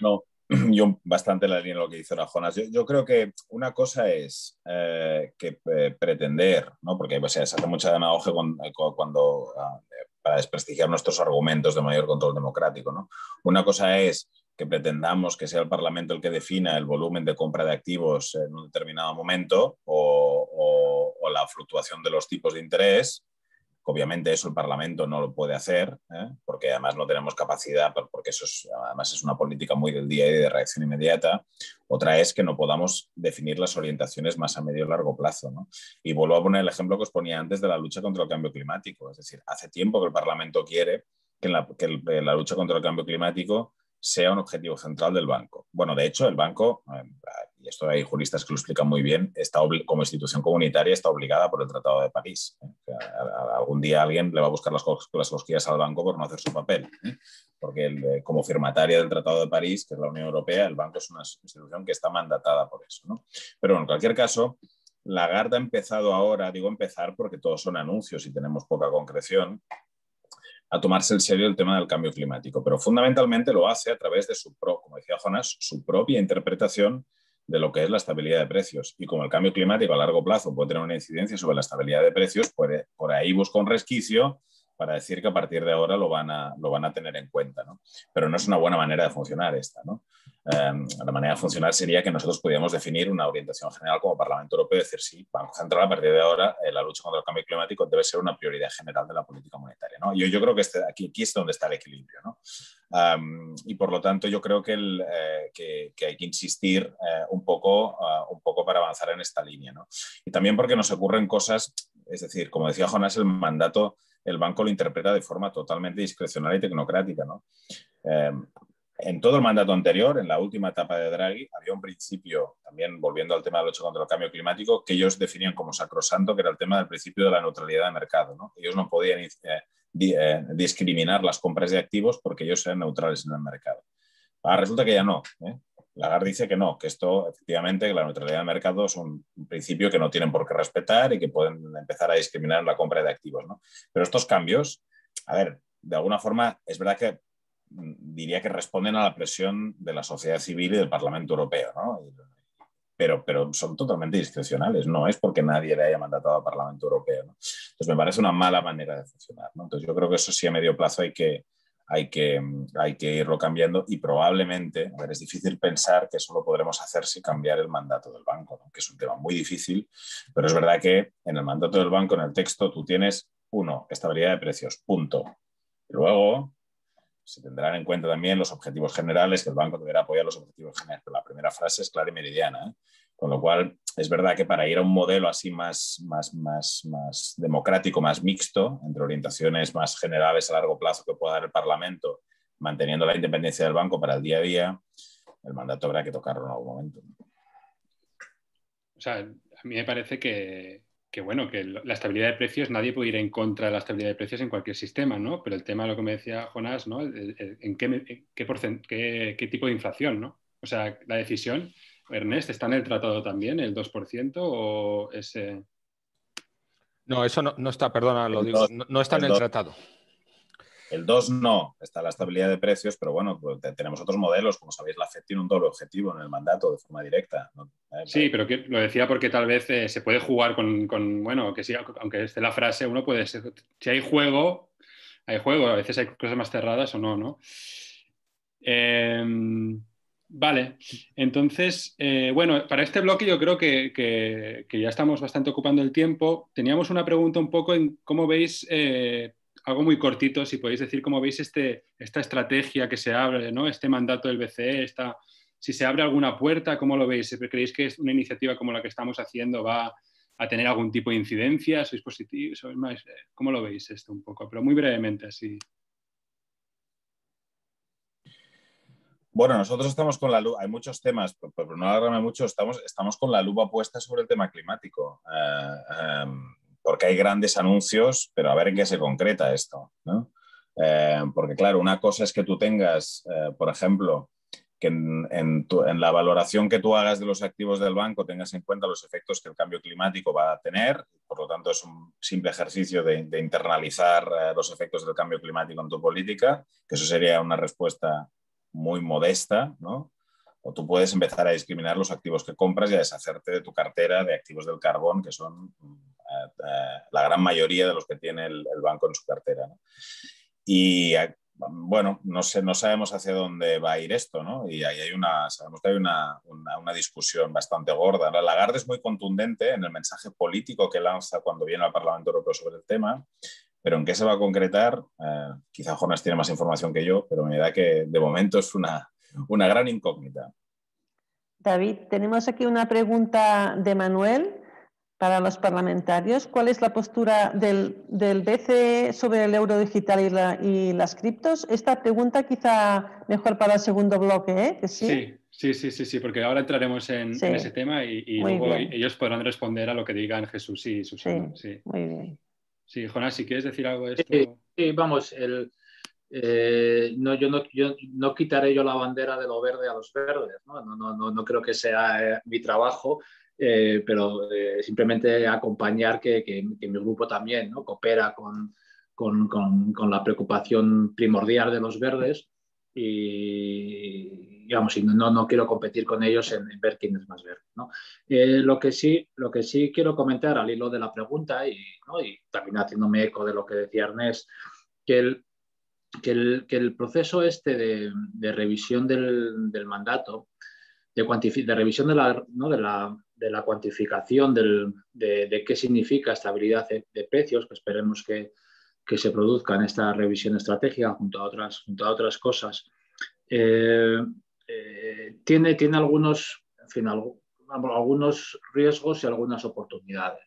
S4: No, <clears throat> yo bastante la línea de lo que dice Jonas. Yo, yo, creo que una cosa es eh, que eh, pretender, ¿no? porque o sea, se hace mucha demagogia cuando, cuando uh, para desprestigiar nuestros argumentos de mayor control democrático. ¿no? Una cosa es que pretendamos que sea el Parlamento el que defina el volumen de compra de activos en un determinado momento o, o la fluctuación de los tipos de interés, Obviamente eso el Parlamento no lo puede hacer, ¿eh? porque además no tenemos capacidad, porque eso es, además es una política muy del día y de reacción inmediata. Otra es que no podamos definir las orientaciones más a medio y largo plazo. Y vuelvo a poner el ejemplo que os ponía antes de la lucha contra el cambio climático. Es decir, hace tiempo que el Parlamento quiere que la, que la lucha contra el cambio climático sea un objetivo central del banco. Bueno, de hecho, el banco, eh, y esto hay juristas que lo explican muy bien, está como institución comunitaria está obligada por el Tratado de París. ¿eh? algún día alguien le va a buscar las, las cosquillas al banco por no hacer su papel. ¿eh? Porque como firmataria del Tratado de París, que es la Unión Europea, el banco es una institución que está mandatada por eso. ¿no? Pero en cualquier caso, Lagarde ha empezado ahora, digo empezar porque todos son anuncios y tenemos poca concreción, a tomarse en serio el tema del cambio climático, pero fundamentalmente lo hace a través de su, como decía Jonas, su propia interpretación de lo que es la estabilidad de precios. Y como el cambio climático a largo plazo puede tener una incidencia sobre la estabilidad de precios, por, por ahí busca un resquicio para decir que a partir de ahora lo van a, lo van a tener en cuenta. ¿no? Pero no es una buena manera de funcionar esta. ¿no? Em, la manera de funcionar sería que nosotros pudiéramos definir una orientación general como Parlamento Europeo y decir, sí, Banco Central, a partir de ahora, eh, la lucha contra el cambio climático debe ser una prioridad general de la política monetaria. ¿no? Yo, yo creo que este, aquí, aquí es donde está el equilibrio. ¿no? Em, y por lo tanto, yo creo que, el, eh, que, que, hay que insistir eh, un, poco, un poco para avanzar en esta línea. ¿no? Y también porque nos ocurren cosas, es decir, como decía Jonás, el mandato el banco lo interpreta de forma totalmente discrecional y tecnocrática. ¿no? Em, en todo el mandato anterior, en la última etapa de Draghi, había un principio, también volviendo al tema de la lucha contra el cambio climático, que ellos definían como sacrosanto, que era el tema del principio de la neutralidad de mercado. ¿no? Ellos no podían eh, eh, discriminar las compras de activos porque ellos eran neutrales en el mercado. Ahora resulta que ya no. ¿eh? Lagarde dice que no, que esto, efectivamente, que la neutralidad de mercado es un, principio que no tienen por qué respetar y que pueden empezar a discriminar la compra de activos. ¿no? Pero estos cambios, a ver, de alguna forma, es verdad que mm, diría que responden a la presión de la sociedad civil y del Parlamento Europeo, ¿no? Pero, pero, son totalmente discrecionales, no es porque nadie le haya mandatado al Parlamento Europeo. ¿no? Entonces me parece una mala manera de funcionar. ¿no? Entonces yo creo que eso sí a medio plazo hay que, hay que, hay que irlo cambiando y probablemente, a ver, es difícil pensar que eso lo podremos hacer sin cambiar el mandato del banco, que es un tema muy difícil, pero es verdad que en el mandato del banco, en el texto, tú tienes, uno, estabilidad de precios, punto. Y luego, se tendrán en cuenta también los objetivos generales, que el banco deberá apoyar los objetivos generales, pero la primera frase es clara y meridiana. ¿eh? Con lo cual, es verdad que para ir a un modelo así más, más, más, más democrático, más mixto, entre orientaciones más generales a largo plazo que pueda dar el Parlamento, manteniendo la independencia del banco para el día a día, el mandato habrá que tocarlo en algún momento.
S3: O sea, a mí me parece que, bueno, que la estabilidad de precios, nadie puede ir en contra de la estabilidad de precios en cualquier sistema, ¿no? Pero el tema, lo que me decía Jonás, ¿no? ¿En qué, qué, qué tipo de inflación, ¿no? O sea, la decisión Ernest, ¿está en el tratado también el 2% o ese...?
S6: No, eso no, está, perdona, lo digo, no, está en el tratado.
S4: El 2 no, está la estabilidad de precios, pero bueno, pues tenemos otros modelos, como sabéis, la FED tiene un doble objetivo en el mandato de forma directa.
S3: Eh, sí, pero que, lo decía porque tal vez eh, se puede jugar con, bueno, que sí, aunque esté la frase, uno puede ser, si hay juego, hay juego, a veces hay cosas más cerradas o no, ¿no? Eh, Vale, entonces, eh, bueno, para este bloque yo creo que, ya estamos bastante ocupando el tiempo. Teníamos una pregunta un poco en cómo veis, eh, algo muy cortito, si podéis decir cómo veis este, esta estrategia que se abre, ¿no? este mandato del BCE, esta, si se abre alguna puerta, ¿cómo lo veis? ¿Creéis que una iniciativa como la que estamos haciendo va a tener algún tipo de incidencia? ¿Sois positivos? Eh, ¿Cómo lo veis esto un poco? Pero muy brevemente, así.
S4: Bueno, nosotros estamos con la lupa, hay muchos temas, pero no alargarme mucho, estamos, estamos con la lupa puesta sobre el tema climático, eh, em, porque hay grandes anuncios, pero a ver en qué se concreta esto. ¿no? Eh, porque claro, una cosa es que tú tengas, eh, por ejemplo, que en, en, la valoración que tú hagas de los activos del banco tengas en cuenta los efectos que el cambio climático va a tener, por lo tanto es un simple ejercicio de, de internalizar los efectos del cambio climático en tu política, que eso sería una respuesta muy modesta, ¿no? O tú puedes empezar a discriminar los activos que compras y a deshacerte de tu cartera de activos del carbón, que son eh, la gran mayoría de los que tiene el, banco en su cartera. Y bueno, no, sé, no sabemos hacia dónde va a ir esto, ¿no? Y ahí hay una, sabemos que hay una, una, discusión bastante gorda. La Lagarde es muy contundente en el mensaje político que lanza cuando viene al Parlamento Europeo sobre el tema, pero en qué se va a concretar, eh, quizá Jonas tiene más información que yo, pero me da que de momento es una, una gran incógnita.
S1: David, tenemos aquí una pregunta de Manuel para los parlamentarios. ¿Cuál es la postura del, del BCE sobre el euro digital y, las criptos? Esta pregunta quizá mejor para el segundo bloque, ¿eh?
S3: sí? sí? Sí, sí, sí, porque ahora entraremos en, ese tema y, luego ellos podrán responder a lo que digan Jesús y Susana. Sí,
S1: muy bien.
S3: Sí, Jonás, si quieres decir algo de esto.
S5: Sí, vamos, el, eh, no, yo, no, yo no quitaré yo la bandera de lo verde a los verdes, no, no, no, no creo que sea eh, mi trabajo eh, pero eh, simplemente acompañar que, que, mi grupo también ¿no? coopera con, con, con, la preocupación primordial de los verdes y, digamos, no, no quiero competir con ellos en, ver quién es más verde. ¿no? Eh, lo, que sí, lo que sí quiero comentar al hilo de la pregunta y, y también haciéndome eco de lo que decía Ernest, que el, que el, que el proceso este de, de revisión del, del mandato, de, de revisión de la, ¿no? de la de la cuantificación de, qué significa estabilidad de, precios, que esperemos que, se produzca en esta revisión estratégica junto a otras, junto a otras cosas, eh, eh, tiene, tiene algunos, algunos riesgos y algunas oportunidades.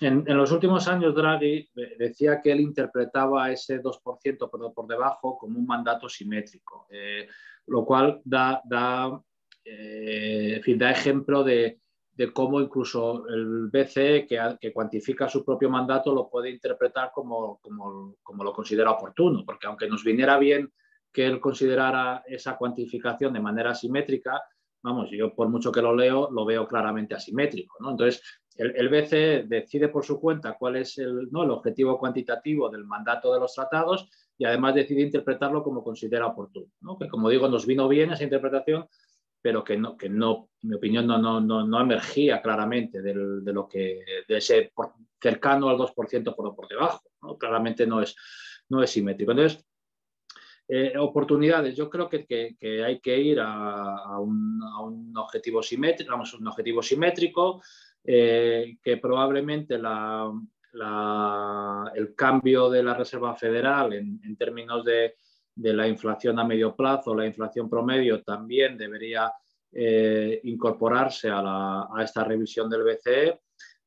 S5: En, los últimos años, Draghi decía que él interpretaba ese 2% por, por debajo como un mandato simétrico, eh, lo cual da, da, da ejemplo de, de cómo incluso el BCE, que, cuantifica su propio mandato, lo puede interpretar como, como, lo considera oportuno, porque aunque nos viniera bien que él considerara esa cuantificación de manera asimétrica, vamos, yo por mucho que lo leo, lo veo claramente asimétrico. ¿no? Entonces, el, BCE decide por su cuenta cuál es el, ¿no? el objetivo cuantitativo del mandato de los tratados y además decide interpretarlo como considera oportuno. ¿no? Que como digo, nos vino bien esa interpretación pero que no, que no en mi opinión, no, no, no, no emergía claramente de lo que, de ese cercano al 2% por, por debajo. ¿no? Claramente no es, no es simétrico. Entonces, eh, oportunidades, yo creo que, que, hay que ir a, a, un, objetivo simétrico, vamos, un objetivo simétrico, eh, que probablemente la, el cambio de la Reserva Federal en términos de, de la inflación a medio plazo, la inflación promedio también debería eh, incorporarse a, esta revisión del BCE,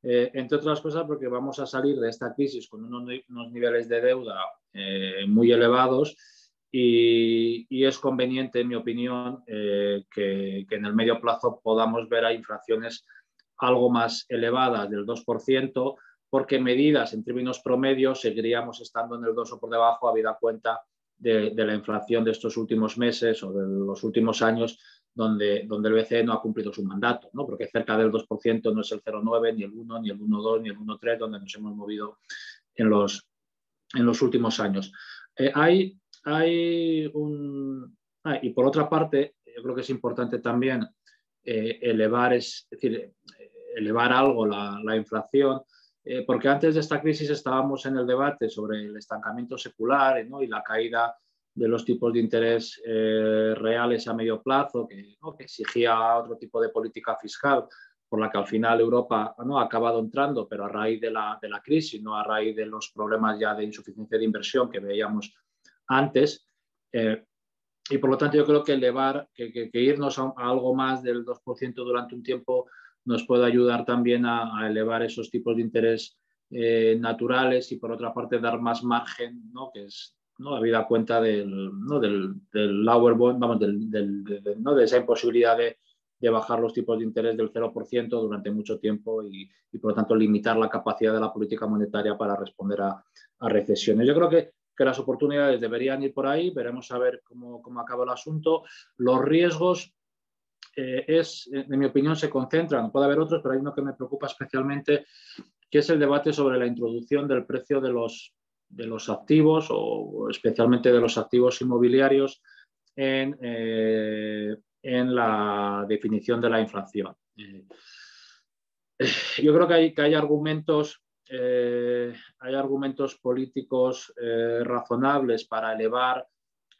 S5: eh, entre otras cosas porque vamos a salir de esta crisis con unos, niveles de deuda eh, muy elevados y, es conveniente, en mi opinión, que, que, en el medio plazo podamos ver a inflaciones algo más elevadas del 2%, porque medidas en términos promedios seguiríamos estando en el 2 o por debajo, habida cuenta de, la inflación de estos últimos meses o de los últimos años donde, donde el BCE no ha cumplido su mandato, ¿no? porque cerca del 2% no es el 0,9, ni el 1, ni el 1,2, ni el 1,3, donde nos hemos movido en los, en los últimos años. Eh, hay, hay un... Ah, y por otra parte, yo creo que es importante también eh, elevar, es, decir, eh, elevar algo la, la inflación eh, porque antes de esta crisis estábamos en el debate sobre el estancamiento secular y la caída de los tipos de interés eh, reales a medio plazo, que, exigía otro tipo de política fiscal, por la que al final Europa ¿no? ha acabado entrando, pero a raíz de la, crisis, no a raíz de los problemas ya de insuficiencia de inversión que veíamos antes. Eh, y por lo tanto yo creo que elevar, que, irnos a, algo más del 2% durante un tiempo nos puede ayudar también a, elevar esos tipos de interés eh, naturales y por otra parte dar más margen, ¿no? que es ¿no? habida cuenta del, ¿no? del, del lower bond, vamos, del, del, ¿no? de esa imposibilidad de, de, bajar los tipos de interés del 0% durante mucho tiempo y, y, por lo tanto limitar la capacidad de la política monetaria para responder a, a recesiones. Yo creo que, que, las oportunidades deberían ir por ahí, veremos a ver cómo, cómo acaba el asunto. Los riesgos, eh, es, en mi opinión, se concentran, puede haber otros, pero hay uno que me preocupa especialmente, que es el debate sobre la introducción del precio de los, de los activos o especialmente de los activos inmobiliarios en, eh, en la definición de la inflación. Eh, yo creo que hay, que hay argumentos hay argumentos políticos razonables para elevar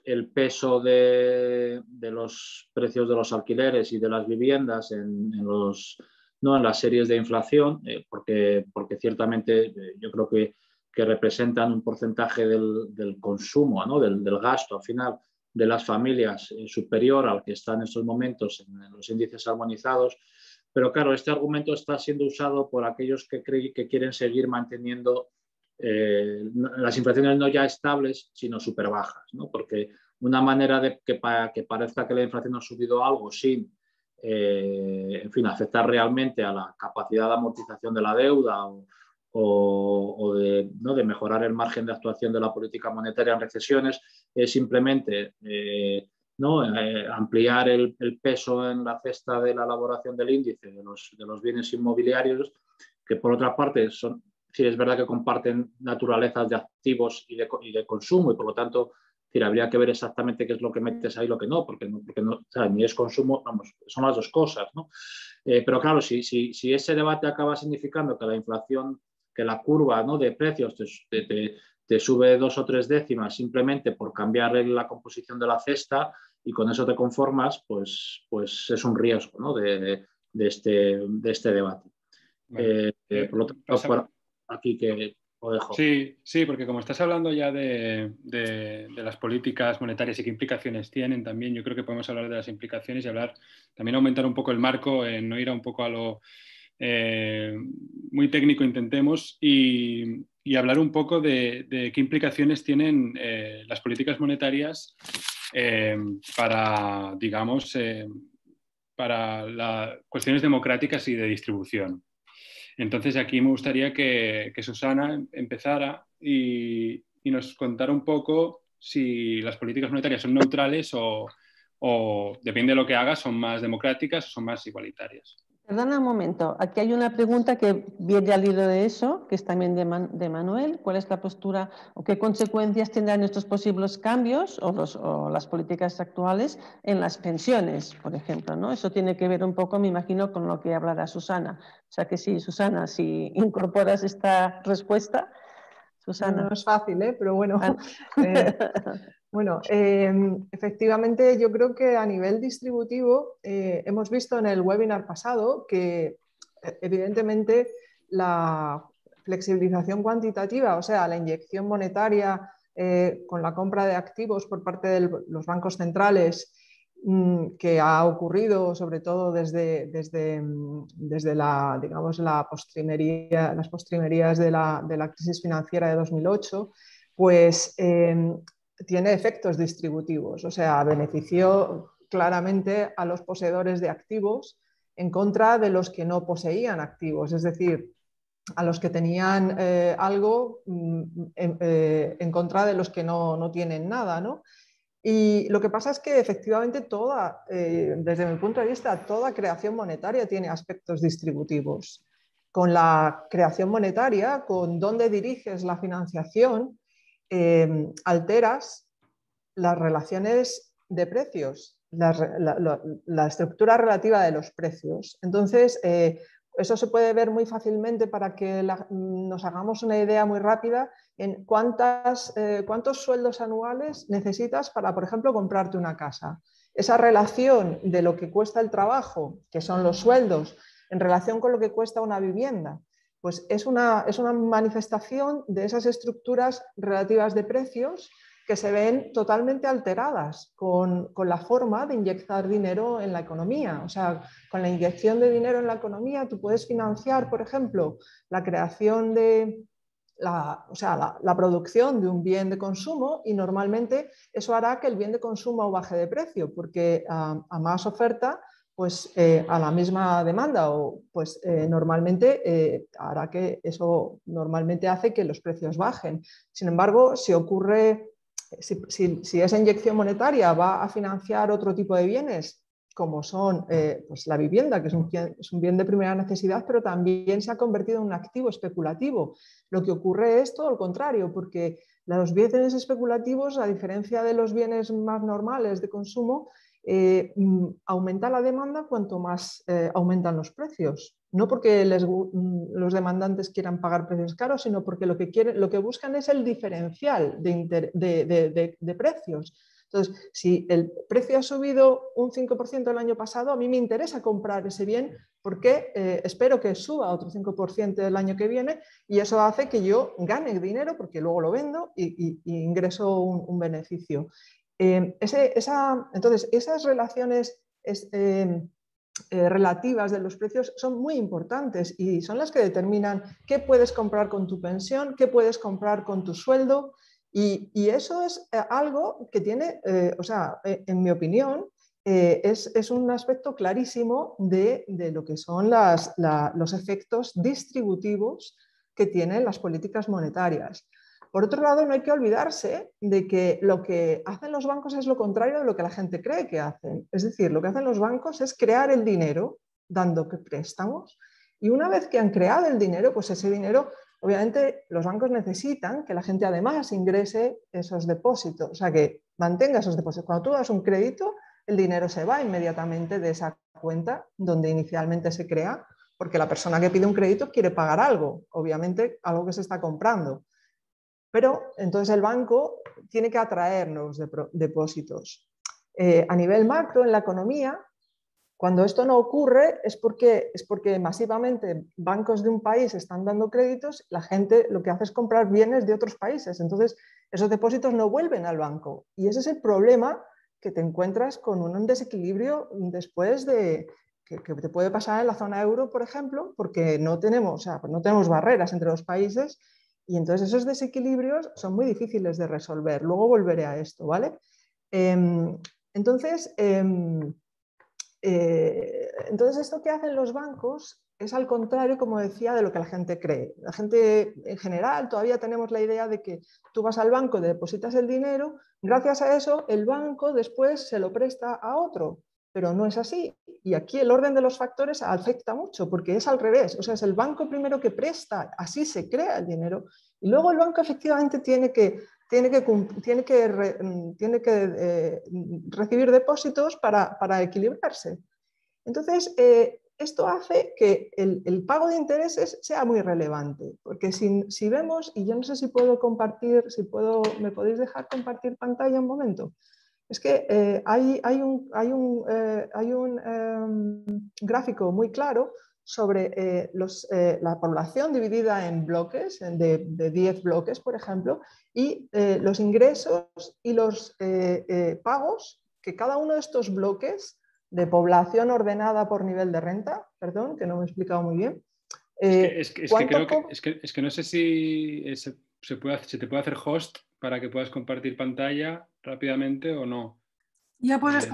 S5: el peso de, los precios de los alquileres y de las viviendas en, los, ¿no? en las series de inflación, eh, porque, porque ciertamente eh, yo creo que, que, representan un porcentaje del, consumo, ¿no? del, gasto al final de las familias eh, superior al que está en estos momentos en, los índices armonizados. Pero claro, este argumento está siendo usado por aquellos que, que quieren seguir manteniendo eh, las inflaciones no ya estables, sino súper bajas, ¿no? porque una manera de que, que, parezca que la inflación ha subido algo sin eh, en fin, afectar realmente a la capacidad de amortización de la deuda o, de, ¿no? de, mejorar el margen de actuación de la política monetaria en recesiones, es simplemente eh, ¿no? ampliar el, peso en la cesta de la elaboración del índice de los, de los bienes inmobiliarios, que por otra parte son, sí es verdad que comparten naturalezas de activos y de, consumo y por lo tanto habría que ver exactamente qué es lo que metes ahí y lo que no, porque, no, porque no, ni es consumo, vamos, son las dos cosas. ¿no? Eh, pero claro, si, si, si, ese debate acaba significando que la inflación, que la curva ¿no? de precios te, te, sube dos o tres décimas simplemente por cambiar la composición de la cesta y con eso te conformas, pues, pues es un riesgo ¿no? de, de, este, de este debate. Eh, eh, por lo tanto, aquí que dejo.
S3: Sí, sí, porque como estás hablando ya de, las políticas monetarias y qué implicaciones tienen también, yo creo que podemos hablar de las implicaciones y hablar, también aumentar un poco el marco, no ir a un poco a lo eh, muy técnico, intentemos, y, hablar un poco de, qué implicaciones tienen eh, las políticas monetarias eh, para, digamos, para las cuestiones democráticas y de distribución. Entonces aquí me gustaría que, Susana empezara y, nos contara un poco si las políticas monetarias son neutrales o, depende de lo que haga, son más democráticas o son más igualitarias.
S1: Perdona un momento, aquí hay una pregunta que viene al hilo de eso, que es también de, Manuel. ¿Cuál es la postura o qué consecuencias tendrán estos posibles cambios o, las políticas actuales en las pensiones, por ejemplo? ¿no? Eso tiene que ver un poco, me imagino, con lo que hablará Susana. O sea que sí, Susana, si <laughs> incorporas esta respuesta.
S7: Susana. No, es fácil, ¿eh? pero bueno. Ah. <laughs> Eh, bueno, em, efectivamente yo creo que a nivel distributivo eh, hemos visto en el webinar pasado que eh, evidentemente la flexibilización cuantitativa, o sea, la inyección monetaria eh, con la compra de activos por parte de los bancos centrales mm, que ha ocurrido sobre todo desde, desde, mm, desde la, digamos, la postrimería, las postrimerías de la, de la crisis financiera de 2008, pues em, tiene efectos distributivos, o sea, benefició claramente a los poseedores de activos en contra de los que no poseían activos, es decir, a los que tenían eh, algo mm, eh, en, contra de los que no, tienen nada. ¿no? Y lo que pasa es que efectivamente toda, eh, desde mi punto de vista, toda creación monetaria tiene aspectos distributivos. Con la creación monetaria, con dónde diriges la financiación, Em, alteras las relaciones de precios, la, estructura relativa de los precios. Entonces, eh, eso se puede ver muy fácilmente para que nos hagamos una idea muy rápida en cuántas, eh, cuántos sueldos anuales necesitas para, por ejemplo, comprarte una casa. Esa relación de lo que cuesta el trabajo, que son los sueldos, en relación con lo que cuesta una vivienda pues es una, es una manifestación de esas estructuras relativas de precios que se ven totalmente alteradas con, la forma de inyectar dinero en la economía. O sea, con la inyección de dinero en la economía tú puedes financiar, por ejemplo, la creación de, la, o sea, la, producción de un bien de consumo y normalmente eso hará que el bien de consumo baje de precio porque a más oferta pues eh, a la misma demanda o pues eh, normalmente eh, hará que eso normalmente hace que los precios bajen. Sin embargo, si ocurre, si, esa inyección monetaria va a financiar otro tipo de bienes, como son pues la vivienda, que es un, es un, bien de primera necesidad, pero también se ha convertido en un activo especulativo. Lo que ocurre es todo lo contrario, porque los bienes especulativos, a diferencia de los bienes más normales de consumo, eh, mm, aumenta la demanda cuanto más eh, aumentan los precios. No porque mm, los demandantes quieran pagar precios caros, sino porque lo que, buscan es el diferencial de, precios. Entonces, si el precio ha subido un 5% el año pasado, a mí me interesa comprar ese bien porque eh, espero que suba otro 5% el año que viene y eso hace que yo gane dinero porque luego lo vendo y, ingreso un, beneficio. Eh, entonces, esas relaciones eh, relativas de los precios son muy importantes y son las que determinan qué puedes comprar con tu pensión, qué puedes comprar con tu sueldo. Y, eso es algo que tiene, o sea, en mi opinión, eh, es, un aspecto clarísimo de, lo que son los efectos distributivos que tienen las políticas monetarias. Por otro lado, no hay que olvidarse de que lo que hacen los bancos es lo contrario de lo que la gente cree que hacen. Es decir, lo que hacen los bancos es crear el dinero dando préstamos y una vez que han creado el dinero, pues ese dinero, obviamente los bancos necesitan que la gente además ingrese esos depósitos, o sea, que mantenga esos depósitos. Cuando tú das un crédito, el dinero se va inmediatamente de esa cuenta donde inicialmente se crea, porque la persona que pide un crédito quiere pagar algo, obviamente algo que se está comprando. Pero entonces el banco tiene que atraer depósitos. Eh, a nivel macro, en la economía, cuando esto no ocurre es porque, es porque masivamente bancos de un país están dando créditos, la gente lo que hace es comprar bienes de otros países. Entonces, esos depósitos no vuelven al banco. Y ese es el problema que te encuentras con un desequilibrio después de que, te puede pasar en la zona euro, por ejemplo, porque no tenemos, no tenemos barreras entre los países y entonces esos desequilibrios son muy difíciles de resolver. Luego volveré a esto, ¿vale? Em, entonces, em, eh, entonces, esto que hacen los bancos es al contrario, como decía, de lo que la gente cree. La gente en general todavía tenemos la idea de que tú vas al banco, depositas el dinero, gracias a eso el banco después se lo presta a otro, pero no es así. Y aquí el orden de los factores afecta mucho porque es al revés, o sea, es el banco primero que presta, así se crea el dinero, y luego el banco efectivamente tiene que, tiene que, tiene que, tiene que eh, recibir depósitos para, para equilibrarse. Entonces, eh, esto hace que el, pago de intereses sea muy relevante, porque si, si, vemos, y yo no sé si puedo compartir, si puedo, me podéis dejar compartir pantalla un momento, es que eh, hay, hay, un, hay un, eh, hay un em, gráfico muy claro sobre eh, los, la población dividida en bloques, de, de 10 bloques, por ejemplo, y los ingresos y los pagos que cada uno de estos bloques de población ordenada por nivel de renta, perdón, que no me he explicado muy bien.
S3: es, que, es, que, no sé si se, puede, se te puede hacer host para que puedas compartir pantalla rápidamente o no.
S2: Ya puedes, eh,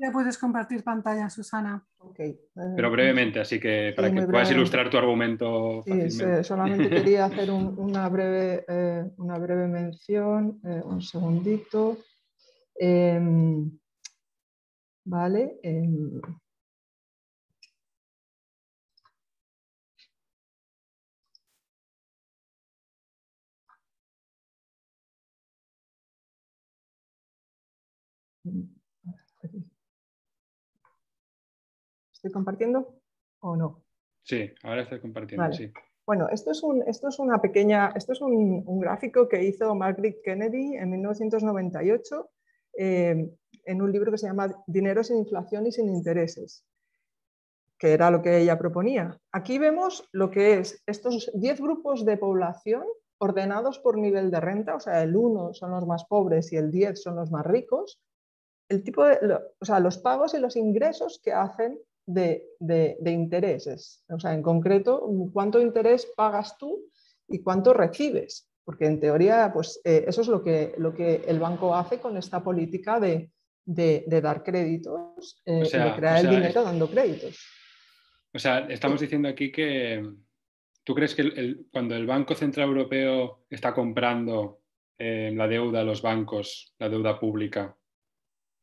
S2: ya puedes compartir pantalla, Susana.
S7: Okay.
S3: Pero brevemente, así que para que puedas ilustrar tu argumento.
S7: Sí, solamente <laughs> quería hacer una, breve, eh, una breve mención. Eh, un segundito. Em, ¿vale? <laughs> ¿Estoy compartiendo o no?
S3: Sí, ahora estoy compartiendo, sí.
S7: Bueno, esto es, un, esto es una pequeña, esto es un, un, gráfico que hizo Margaret Kennedy en 1998 en un libro que se llama Dinero sin inflación y sin intereses, que era lo que ella proponía. Aquí vemos lo que es estos 10 grupos de población ordenados por nivel de renta, o sea, el 1 son los más pobres y el 10 son los más ricos, el tipo de, o sea, los pagos y los ingresos que hacen de, de, intereses. O sea, en concreto, cuánto interés pagas tú y cuánto recibes. Porque en teoría, pues eh, eso es lo que, lo que el banco hace con esta política de, de, dar créditos, eh, de crear el dinero dando créditos.
S3: O sea, estamos diciendo aquí que tú crees que cuando el Banco Central Europeo está comprando eh, la deuda a los bancos, la deuda pública,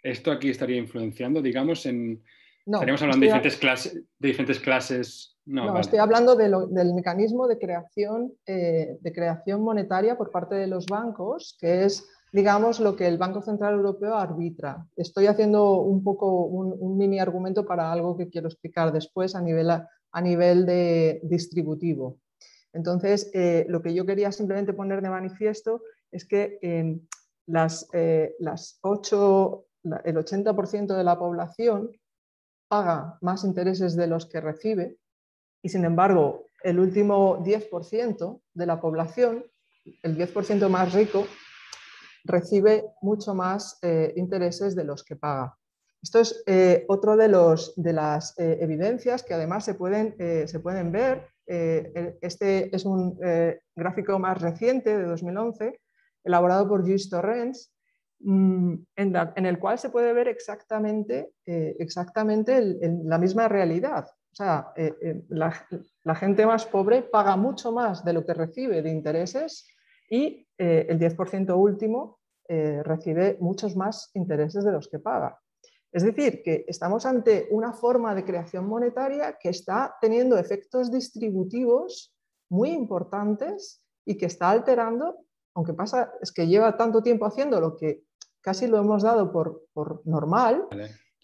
S3: ¿esto aquí estaría influenciando, digamos, en... estaríamos hablando de diferentes, clases, de diferentes clases.
S7: No, estoy hablando del mecanismo de creación, eh, de creación monetaria por parte de los bancos, que es digamos, lo que el Banco Central Europeo arbitra. Estoy haciendo un poco un, mini argumento para algo que quiero explicar después a nivel, a nivel de distributivo. Entonces, eh, lo que yo quería simplemente poner de manifiesto es que em, las, las 8, el 80% de la población paga más intereses de los que recibe y sin embargo el último 10% de la población, el 10% más rico, recibe mucho más eh, intereses de los que paga. Esto es eh, otro de, los, de las eh, evidencias que además se pueden, se pueden ver. este es un gráfico más reciente de 2011, elaborado por Gilles Torrens, Mm, en, el cual se puede ver exactamente, eh, exactamente la misma realidad. O sea, eh, eh, la, gente más pobre paga mucho más de lo que recibe de intereses y el 10% último recibe muchos más intereses de los que paga. Es decir, que estamos ante una forma de creación monetaria que está teniendo efectos distributivos muy importantes y que está alterando, aunque pasa es que lleva tanto tiempo haciendo lo que casi lo hemos dado por, normal,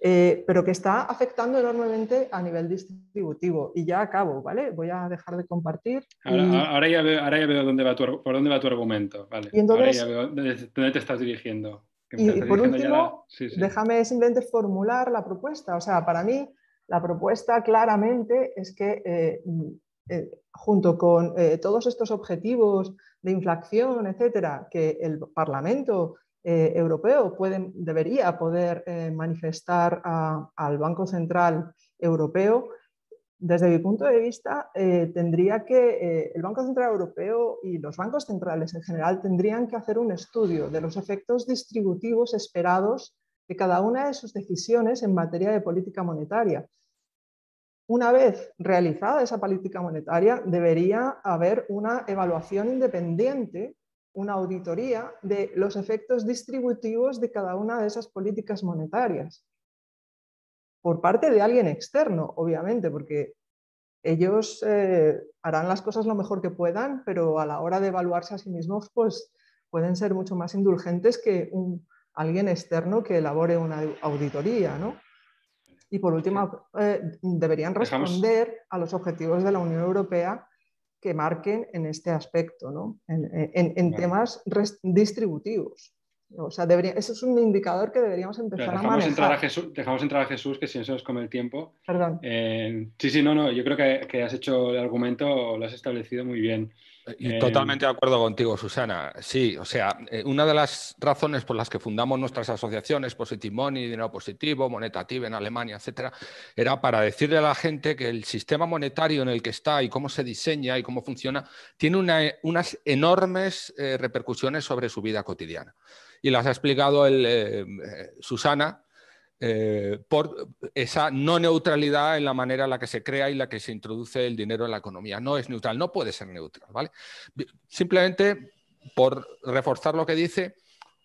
S7: eh, pero que está afectando enormemente a nivel distributivo. Y ya acabo, ¿vale? Voy a dejar de compartir.
S3: Ahora, ya, veo, dónde va tu, por dónde va tu argumento, ¿vale? ahora ya veo dónde te estás dirigiendo.
S7: Y, por último, déjame simplemente formular la propuesta. O sea, para mí la propuesta claramente es que eh, eh, junto con todos estos objetivos de inflación, etcétera, que el Parlamento eh, europeo debería poder eh, manifestar al Banco Central Europeo. Desde mi punto de vista, eh, tendría que el Banco Central Europeo y los bancos centrales en general tendrían que hacer un estudio de los efectos distributivos esperados de cada una de sus decisiones en materia de política monetaria. Una vez realizada esa política monetaria, debería haber una evaluación independiente una auditoría de los efectos distributivos de cada una de esas políticas monetarias. Por parte de alguien externo, obviamente, porque ellos eh, harán las cosas lo mejor que puedan, pero a la hora de evaluarse a sí mismos, pues pueden ser mucho más indulgentes que un, alguien externo que elabore una auditoría, ¿no? Y por último, eh, deberían responder a los objetivos de la Unión Europea que marquen en este aspecto, ¿no? en, temas distributivos. O sea, debería, eso es un indicador que deberíamos empezar a manejar.
S3: Entrar a Jesús, dejamos entrar a Jesús, que si no se nos come el tiempo.
S7: Perdón.
S3: Eh, sí, sí, no, no, yo creo que, que, has hecho el argumento, lo has establecido muy bien.
S6: Y totalmente de acuerdo contigo, Susana. Sí, o sea, eh, una de las razones por las que fundamos nuestras asociaciones, Positive Money, Dinero Positivo, Monetative en Alemania, etcétera, era para decirle a la gente que el sistema monetario en el que está y cómo se diseña y cómo funciona tiene unas enormes eh, repercusiones sobre su vida cotidiana. Y las ha explicado el, eh, Susana eh, por esa no neutralidad en la manera en la que se crea y la que se introduce el dinero en la economía. No es neutral, no puede ser neutral. ¿vale? Simplemente por reforzar lo que dice,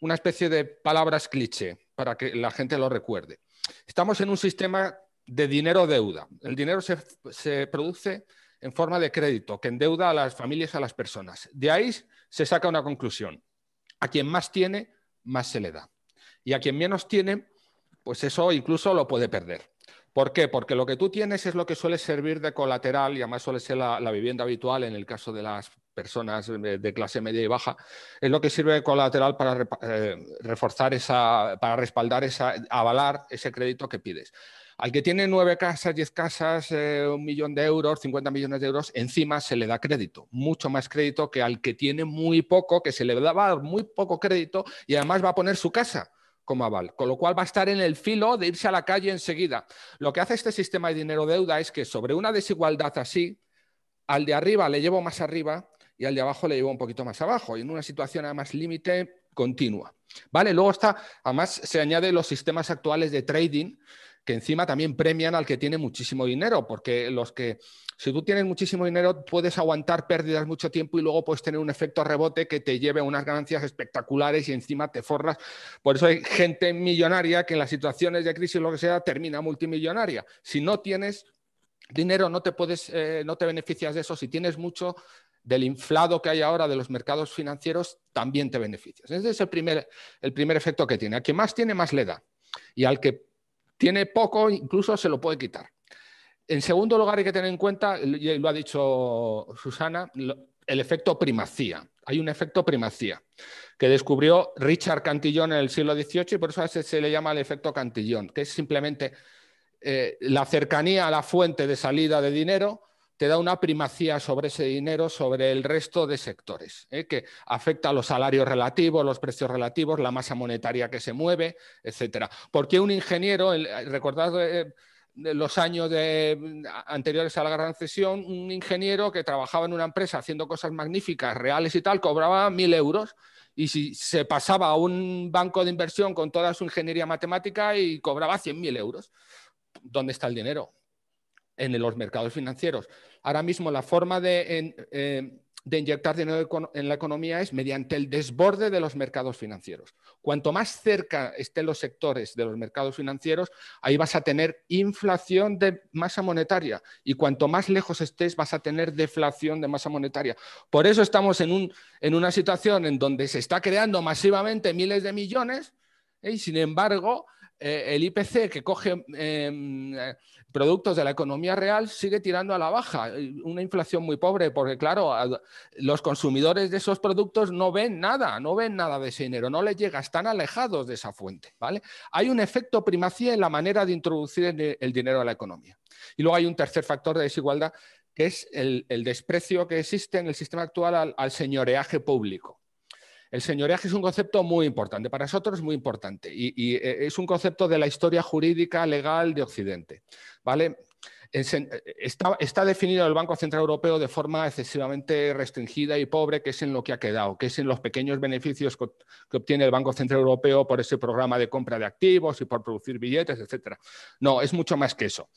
S6: una especie de palabras cliché para que la gente lo recuerde. Estamos en un sistema de dinero-deuda. El dinero se, se produce en forma de crédito que endeuda a las familias, a las personas. De ahí se saca una conclusión. A quien más tiene, más se le da. Y a quien menos tiene, pues eso incluso lo puede perder. ¿Por qué? Porque lo que tú tienes es lo que suele servir de colateral y además suele ser la, vivienda habitual en el caso de las personas de clase media y baja, es lo que sirve de colateral para eh, reforzar esa, para respaldar esa, avalar ese crédito que pides. Al que tiene nueve casas, diez casas, eh, un millón de euros, 50 millones de euros, encima se le da crédito, mucho más crédito que al que tiene muy poco, que se le va a dar muy poco crédito y además va a poner su casa como aval, con lo cual va a estar en el filo de irse a la calle enseguida. Lo que hace este sistema de dinero-deuda es que sobre una desigualdad así, al de arriba le llevo más arriba y al de abajo le llevo un poquito más abajo, y en una situación además límite continua. ¿Vale? Luego está, además se añade los sistemas actuales de trading, que encima también premian al que tiene muchísimo dinero, porque los que, si tú tienes muchísimo dinero, puedes aguantar pérdidas mucho tiempo y luego puedes tener un efecto rebote que te lleve a unas ganancias espectaculares y encima te forras. Por eso hay gente millonaria que en las situaciones de crisis lo que sea termina multimillonaria. Si no tienes dinero, no te puedes, eh, no te beneficias de eso. Si tienes mucho, del inflado que hay ahora de los mercados financieros, también te beneficias. Ese es el primer, el primer efecto que tiene. A quien más tiene, más le da. Y al que tiene poco, incluso se lo puede quitar. En segundo lugar, hay que tener en cuenta, y lo ha dicho Susana, el efecto primacía. Hay un efecto primacía que descubrió Richard Cantillon en el siglo XVIII y por eso se le llama el efecto Cantillon, que es simplemente eh, la cercanía a la fuente de salida de dinero te da una primacía sobre ese dinero sobre el resto de sectores, ¿eh? que afecta a los salarios relativos, los precios relativos, la masa monetaria que se mueve, etcétera. Porque un ingeniero, recordad eh, los años anteriores a la gran recesión, un ingeniero que trabajaba en una empresa haciendo cosas magníficas, reales y tal, cobraba mil euros. Y si se pasaba a un banco de inversión con toda su ingeniería matemática y cobraba 100.000 euros, ¿dónde está el dinero? En los mercados financieros. Ahora mismo la forma de, eh, de inyectar dinero en la economía es mediante el desborde de los mercados financieros. Cuanto más cerca estén los sectores de los mercados financieros, ahí vas a tener inflación de masa monetaria y cuanto más lejos estés vas a tener deflación de masa monetaria. Por eso estamos en, un, en una situación en donde se está creando masivamente miles de millones ¿eh? y sin embargo eh, el IPC que coge em, eh, productos de la economía real sigue tirando a la baja. Una inflación muy pobre, porque claro, los consumidores de esos productos no ven nada, no ven nada de ese dinero, no les llega, están alejados de esa fuente. Hay un efecto primacía en la manera de introducir el dinero a la economía. Y luego hay un tercer factor de desigualdad, que es el, desprecio que existe en el sistema actual al señoreaje público. El señoreaje es un concepto muy importante, para nosotros es muy importante, y, eh, es un concepto de la historia jurídica legal de Occidente. ¿vale? Está, definido el Banco Central Europeo de forma excesivamente restringida y pobre, que es en lo que ha quedado, que es en los pequeños beneficios que, obtiene el Banco Central Europeo por ese programa de compra de activos y por producir billetes, etc. No, es mucho más que eso.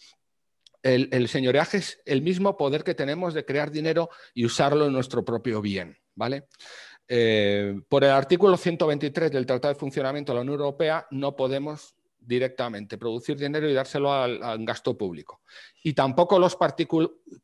S6: El, el, señoreaje es el mismo poder que tenemos de crear dinero y usarlo en nuestro propio bien. ¿vale? Eh, por el artículo 123 del Tratado de Funcionamiento de la Unión Europea no podemos directamente producir dinero y dárselo al, gasto público. Y tampoco los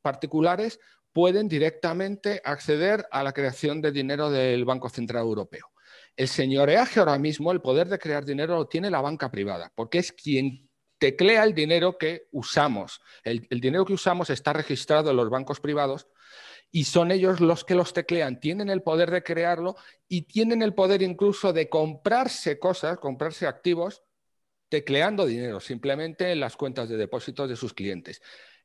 S6: particulares pueden directamente acceder a la creación de dinero del Banco Central Europeo. El señoreaje ahora mismo, el poder de crear dinero, lo tiene la banca privada, porque es quien teclea el dinero que usamos. el dinero que usamos está registrado en los bancos privados y son ellos los que los teclean, tienen el poder de crearlo y tienen el poder incluso de comprarse cosas, comprarse activos, tecleando dinero simplemente en las cuentas de depósitos de sus clientes.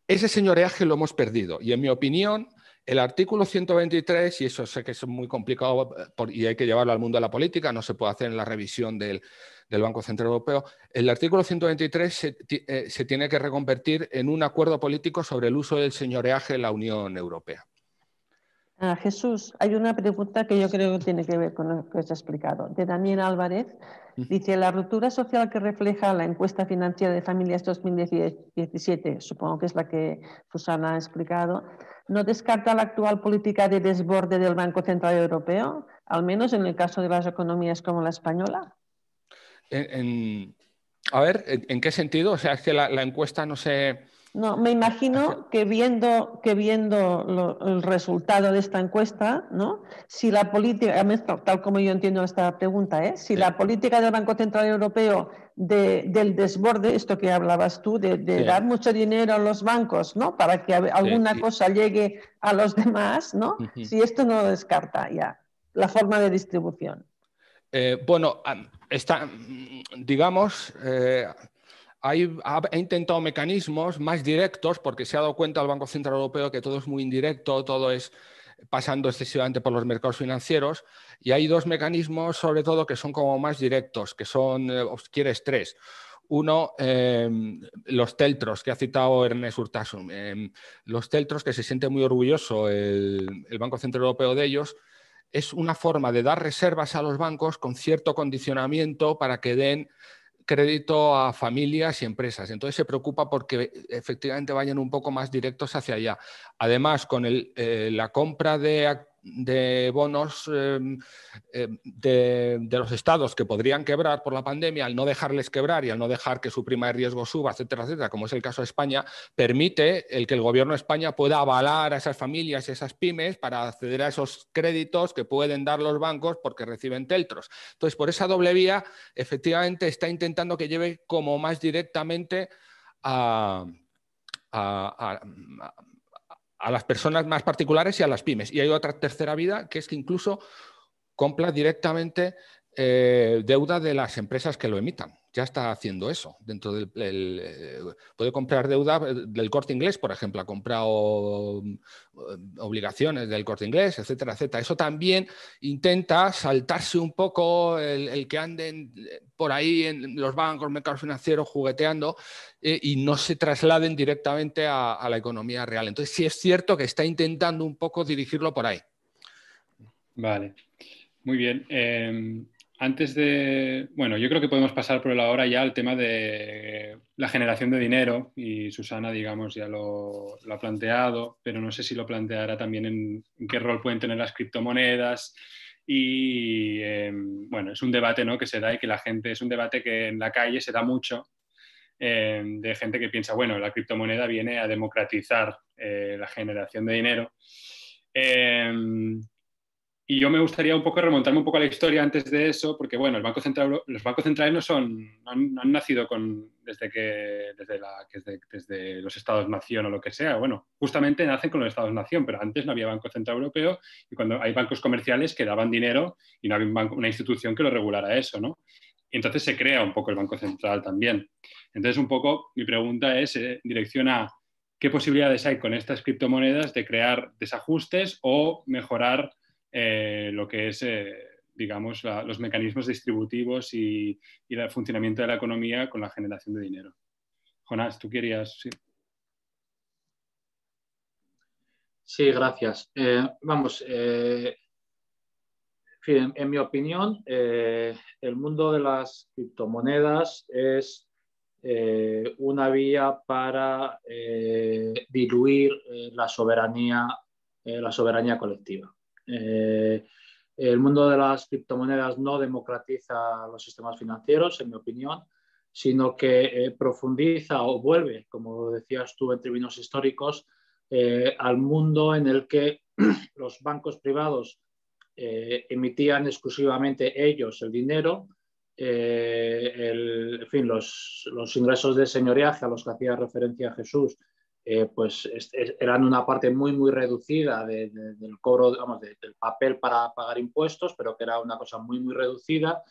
S6: Ese señoreaje lo hemos perdido y en mi opinión el artículo 123, y eso sé que es muy complicado eh, y hay que llevarlo al mundo de la política, no se puede hacer en la revisión del, Banco Central Europeo, el artículo 123 eh, se tiene que reconvertir en un acuerdo político sobre el uso del señoreaje en la Unión Europea.
S1: Ah, Jesús, hay una pregunta que yo creo que tiene que ver con lo que os he explicado. De Daniel Álvarez, dice, la ruptura social que refleja la encuesta financiera de familias 2017, supongo que es la que Susana ha explicado, ¿no descarta la actual política de desborde del Banco Central Europeo, al menos en el caso de las economías como la española?
S6: a ver, ¿en, qué sentido? O sea, es que la encuesta no se
S1: no, me imagino que viendo, que viendo el resultado de esta encuesta, ¿no? si la política, tal como yo entiendo esta pregunta, ¿eh? si la política del Banco Central Europeo del desborde, esto que hablabas tú, de, dar mucho dinero a los bancos ¿no? para que alguna cosa llegue a los demás, ¿no? si esto no descarta ya la forma de distribución.
S6: Eh, bueno, está, digamos, eh, ha, intentado mecanismos más directos porque se ha dado cuenta el Banco Central Europeo que todo es muy indirecto, todo es pasando excesivamente por los mercados financieros y hay dos mecanismos sobre todo que son como más directos, que son, eh, os quieres tres. Uno, em, los teltros que ha citado Ernest Urtasun. Em, los teltros que se siente muy orgulloso el Banco Central Europeo de ellos, es una forma de dar reservas a los bancos con cierto condicionamiento para que den crédito a familias y empresas. Entonces se preocupa porque efectivamente vayan un poco más directos hacia allá. Además, con eh, la compra de de bonos em, em, de, los estados que podrían quebrar por la pandemia, al no dejarles quebrar y al no dejar que su prima de riesgo suba, etcétera, etcétera, como es el caso de España, permite el que el gobierno de España pueda avalar a esas familias y esas pymes para acceder a esos créditos que pueden dar los bancos porque reciben teltros. Entonces, por esa doble vía, efectivamente está intentando que lleve como más directamente a las personas más particulares y a las pymes. Y hay otra tercera vida que es que incluso compra directamente eh, deuda de las empresas que lo emitan. Ya está haciendo eso. Dentro del eh, puede comprar deuda del corte inglés, por ejemplo, ha comprado mm, obligaciones del corte inglés, etcétera, etcétera. Eso también intenta saltarse un poco el, que anden por ahí en los bancos, mercados financieros jugueteando eh, y no se trasladen directamente a, a la economía real. Entonces, sí es cierto que está intentando un poco dirigirlo por ahí.
S3: Vale. Muy bien. Em, antes de, bueno, yo creo que podemos pasar por ahora ya al tema de la generación de dinero y Susana, digamos, ya lo, ha planteado, pero no sé si lo planteará también en, qué rol pueden tener las criptomonedas y, em, bueno, es un debate ¿no? que se da y que la gente, es un debate que en la calle se da mucho em, de gente que piensa, bueno, la criptomoneda viene a democratizar eh, la generación de dinero. Y yo me gustaría un poco remontarme un poco a la historia antes de eso, porque bueno, el Banco Central, los bancos centrales no son, han, nacido con, desde, que, desde, la, desde, desde los Estados-nación o lo que sea. Bueno, justamente nacen con los Estados-nación, pero antes no había Banco Central Europeo y cuando hay bancos comerciales que daban dinero y no había una institución que lo regulara eso, ¿no? Entonces se crea un poco el Banco Central también. Entonces, un poco mi pregunta es eh, dirección a qué posibilidades hay con estas criptomonedas de crear desajustes o mejorar eh, lo que es, eh, digamos, los mecanismos distributivos y, el funcionamiento de la economía con la generación de dinero. Jonás, tú querías...
S5: Sí, gracias. Eh, vamos, en, mi opinión, el mundo de las criptomonedas es una vía para diluir la soberanía, la soberanía colectiva. Eh, el mundo de las criptomonedas no democratiza los sistemas financieros, en mi opinión, sino que eh, profundiza o vuelve, como decías tú en términos históricos, eh, al mundo en el que <clears throat> los bancos privados emitían exclusivamente ellos el dinero, en fin, los, los ingresos de señoreaje a los que hacía referencia Jesús eh, pues eran una parte muy, muy reducida del cobro, digamos, del papel para pagar impuestos, pero que era una cosa muy, muy reducida.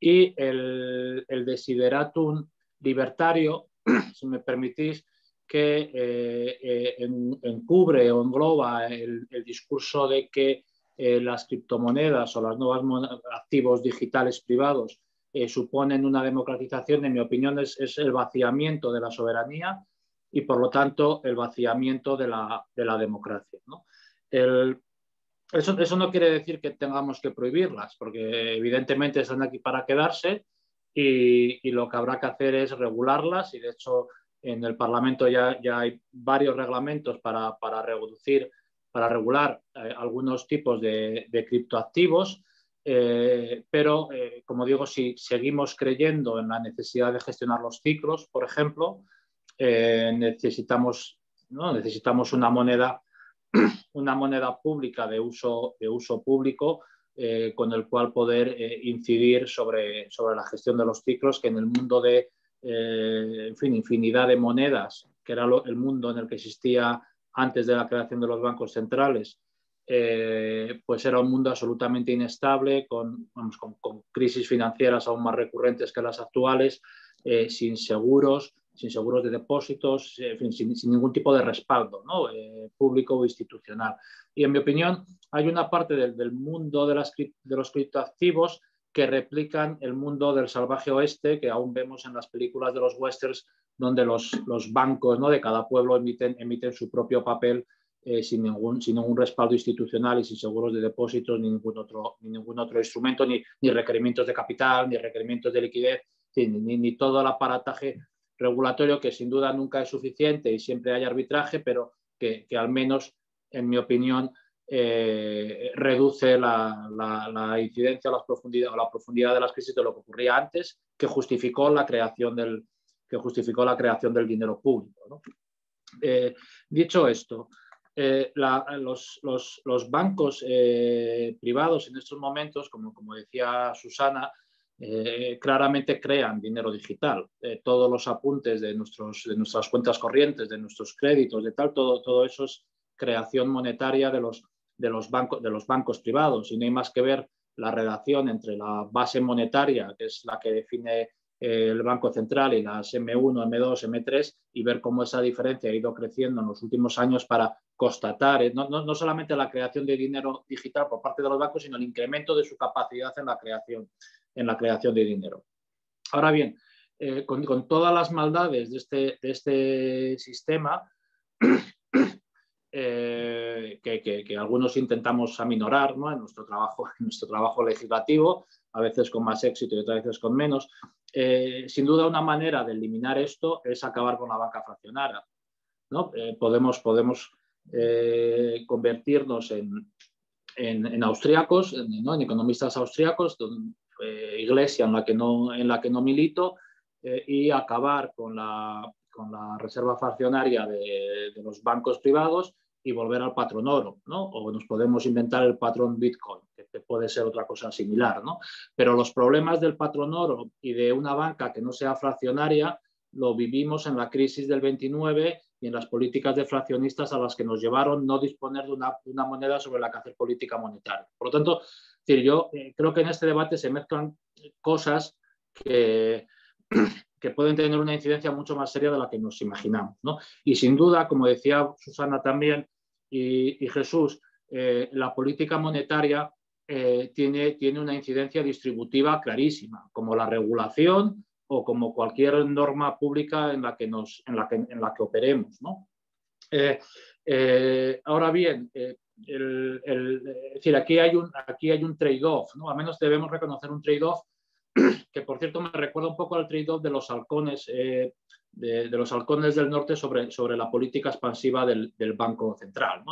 S5: Y el, el desideratum libertario, <clears throat> si me permitís, que eh, eh, encubre o engloba el, discurso de que las criptomonedas o los nuevos activos digitales privados suponen una democratización, en mi opinión, es, es el vaciamiento de la soberanía y por lo tanto el vaciamiento de la, de la democracia. ¿no? Eso, eso, no quiere decir que tengamos que prohibirlas, porque evidentemente están aquí para quedarse y, y, lo que habrá que hacer es regularlas y de hecho en el Parlamento ya, ya hay varios reglamentos para, para reducir, para regular eh, algunos tipos de, de criptoactivos. Eh, pero, eh, como digo, si seguimos creyendo en la necesidad de gestionar los ciclos, por ejemplo, eh, necesitamos, necesitamos una moneda, <clears throat> una moneda pública de uso, de uso público eh, con el cual poder eh, incidir sobre, sobre la gestión de los ciclos, que en el mundo de en fin, infinidad de monedas, que era el mundo en el que existía antes de la creación de los bancos centrales, pues era un mundo absolutamente inestable, con, con, con, crisis financieras aún más recurrentes que las actuales, sin seguros, sin seguros de depósitos, sin, ningún tipo de respaldo ¿no? Eh, público o institucional. Y en mi opinión, hay una parte del, mundo de, los criptoactivos que replican el mundo del salvaje oeste que aún vemos en las películas de los westerns, donde los, los bancos ¿no? de cada pueblo emiten, emiten su propio papel eh, sin, ningún, respaldo institucional y sin seguros de depósitos, ni ningún otro, instrumento, ni, requerimientos de capital, ni requerimientos de liquidez, ni, todo el aparataje regulatorio que sin duda nunca es suficiente y siempre hay arbitraje, pero que, al menos, en mi opinión, eh, reduce la, incidencia o la, profundidad, o la profundidad de las crisis de lo que ocurría antes, que justificó la creación del, que justificó la creación del dinero público. Eh, dicho esto, eh, los, los, bancos privados en estos momentos, como, como decía Susana, eh, claramente crean dinero digital. Eh, todos los apuntes de, nuestros, de nuestras cuentas corrientes, de nuestros créditos, de tal, todo, todo eso creación monetaria de los, de los, bancos, de los bancos privados. Y no hay más que ver la relación entre la base monetaria, que es la que define eh, el Banco Central y las M1, M2, M3 y ver cómo esa diferencia ha ido creciendo en los últimos años para constatar eh, no, no, solamente la creación de dinero digital por parte de los bancos, sino el incremento de su capacidad en la creación, en la creación de dinero. Ahora bien, eh, con, todas las maldades de este, de este sistema, <clears throat> que, que, que, algunos intentamos aminorar ¿no? en, nuestro trabajo, en nuestro trabajo legislativo, a veces con más éxito y otras veces con menos, eh, sin duda una manera de eliminar esto es acabar con la banca fraccionaria. ¿no? Eh, podemos podemos eh, convertirnos en, en, en austriacos, en, economistas austriacos, iglesia en la que no, en la que no milito, y acabar con la, con la reserva fraccionaria de, de los bancos privados y volver al patrón oro, ¿no? O nos podemos inventar el patrón Bitcoin, que puede ser otra cosa similar, ¿no? Pero los problemas del patrón oro y de una banca que no sea fraccionaria lo vivimos en la crisis del 29 y en las políticas deflacionistas a las que nos llevaron no disponer de una, una moneda sobre la que hacer política monetaria. Por lo tanto, decir, yo eh, creo que en este debate se mezclan cosas <clears throat> que, pueden tener una incidencia mucho más seria de la que nos imaginamos. ¿no? Y sin duda, como decía Susana también y, Jesús, eh, la política monetaria eh, tiene, una incidencia distributiva clarísima, como la regulación o como cualquier norma pública en la que, en la que, operemos. ¿no? Ahora bien, el, decir, aquí hay un, aquí hay un trade-off, ¿no? al menos debemos reconocer un trade-off <clears throat> que por cierto me recuerda un poco al trade-off de los halcones, eh, de, los halcones del norte sobre, sobre la política expansiva del, Banco Central.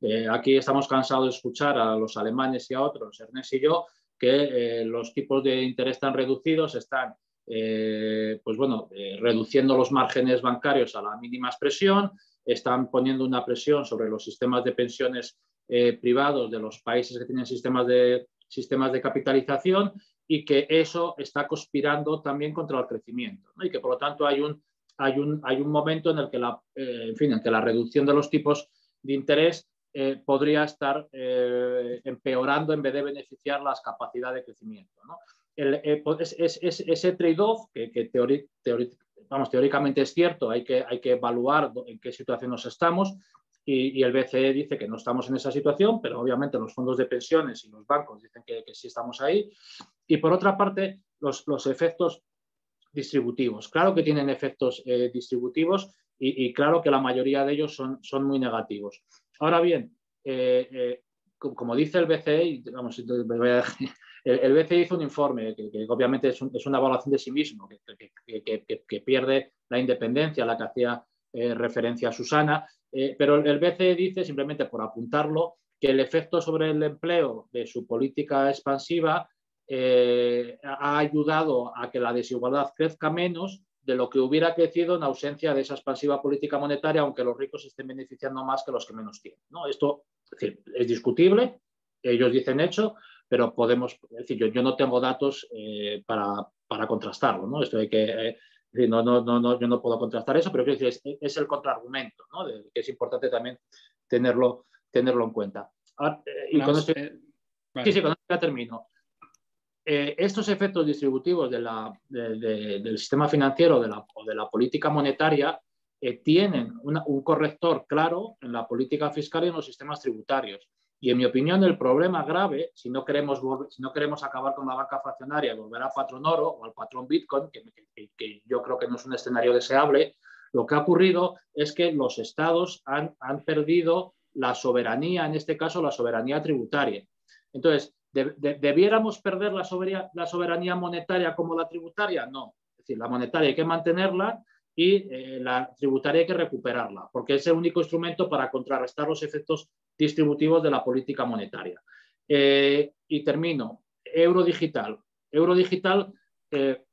S5: Eh, aquí estamos cansados de escuchar a los alemanes y a otros, Ernest y yo, que eh, los tipos de interés tan reducidos están pues bueno, reduciendo los márgenes bancarios a la mínima expresión, están poniendo una presión sobre los sistemas de pensiones privados de los países que tienen sistemas de, sistemas de capitalización y que eso está conspirando también contra el crecimiento y que por lo tanto hay un, hay un, hay un momento en el que la, eh, en fin, en que la reducción de los tipos de interés eh, podría estar eh, empeorando en vez de beneficiar las capacidades de crecimiento. ¿no? Pues, es, es, ese trade-off que, que vamos, teóricamente es cierto, hay que, hay que evaluar en qué situación nos estamos, y, el BCE dice que no estamos en esa situación, pero obviamente los fondos de pensiones y los bancos dicen que, sí estamos ahí. Y por otra parte, los, los efectos distributivos. Claro que tienen efectos eh, distributivos y, claro que la mayoría de ellos son, son muy negativos. Ahora bien, eh, eh, como dice el BCE, vamos, el, BCE hizo un informe que, obviamente es, es, una evaluación de sí mismo, que, pierde la independencia a la que hacía referencia a Susana, eh, pero el BCE dice, simplemente por apuntarlo, que el efecto sobre el empleo de su política expansiva eh, ha ayudado a que la desigualdad crezca menos de lo que hubiera crecido en ausencia de esa expansiva política monetaria, aunque los ricos estén beneficiando más que los que menos tienen. ¿no? Esto es, discutible, ellos dicen hecho, pero podemos, decir, yo, no tengo datos eh, para, para, contrastarlo. ¿no? Esto hay que, no, no, no, yo no puedo contrastar eso, pero es, es el contraargumento, ¿no? de, que es importante también tenerlo, tenerlo en cuenta. Ah, eh, y con esto, eh, Sí, sí, con esto ya termino. Eh, estos efectos distributivos de la, del sistema financiero de la, o de la política monetaria tienen un corrector claro en la política fiscal y en los sistemas tributarios. Y en mi opinión, el problema grave, si no queremos, si no queremos acabar con la banca fraccionaria y volver al patrón oro o al patrón Bitcoin, que, yo creo que no es un escenario deseable, lo que ha ocurrido es que los estados han, han perdido la soberanía, en este caso la soberanía tributaria. Entonces, ¿debiéramos perder la soberanía, la soberanía monetaria como la tributaria? No. Es decir, la monetaria hay que mantenerla y eh, la tributaria hay que recuperarla, porque es el único instrumento para contrarrestar los efectos distributivos de la política monetaria. Eh, y termino. Euro digital. Euro digital eh,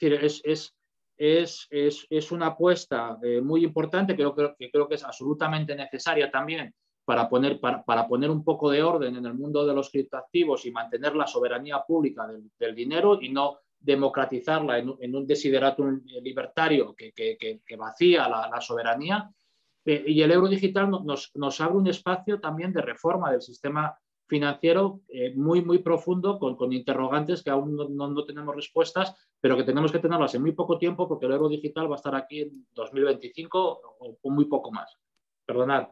S5: es, es, es, es, una apuesta muy importante que, creo, que creo que es absolutamente necesaria también para poner, para, para, poner un poco de orden en el mundo de los criptoactivos y mantener la soberanía pública del, dinero y no democratizarla en, un desideratum libertario que, vacía la, soberanía, y el euro digital nos, abre un espacio también de reforma del sistema financiero eh, muy, muy profundo, con, interrogantes que aún no, no, tenemos respuestas, pero que tenemos que tenerlas en muy poco tiempo porque el euro digital va a estar aquí en 2025 o, o muy poco más. Perdonad.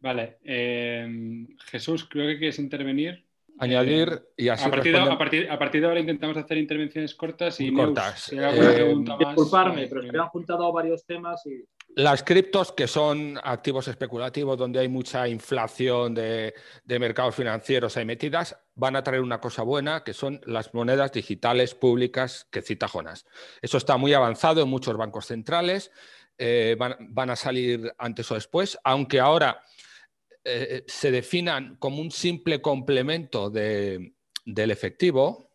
S3: Vale. Eh, Jesús, creo que quieres intervenir.
S6: Añadir y así.
S3: A partir, de, a, partir, a partir, de, ahora intentamos hacer intervenciones cortas y
S6: cortas.
S5: Eh, disculparme, pero se me han juntado varios temas y.
S6: Las criptos, que son activos especulativos donde hay mucha inflación de, de, mercados financieros ahí metidas, van a traer una cosa buena, que son las monedas digitales públicas que cita Jonas. Eso está muy avanzado en muchos bancos centrales, eh, van, van, a salir antes o después, aunque ahora eh, se definan como un simple complemento de, del efectivo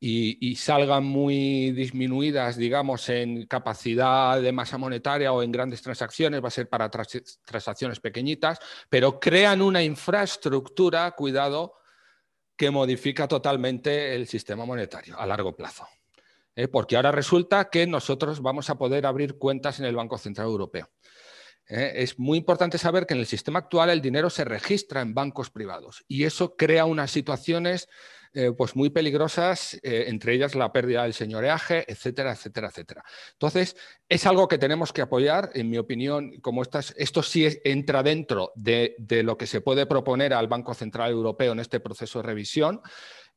S6: y, y, salgan muy disminuidas, digamos, en capacidad de masa monetaria o en grandes transacciones, va a ser para transacciones pequeñitas, pero crean una infraestructura, cuidado, que modifica totalmente el sistema monetario a largo plazo. ¿eh? Porque ahora resulta que nosotros vamos a poder abrir cuentas en el Banco Central Europeo. ¿Eh? es muy importante saber que en el sistema actual el dinero se registra en bancos privados y eso crea unas situaciones eh, pues muy peligrosas, eh, entre ellas la pérdida del señoreaje, etcétera, etcétera, etcétera. Entonces, es algo que tenemos que apoyar, en mi opinión, como estas, esto sí entra dentro de, lo que se puede proponer al Banco Central Europeo en este proceso de revisión,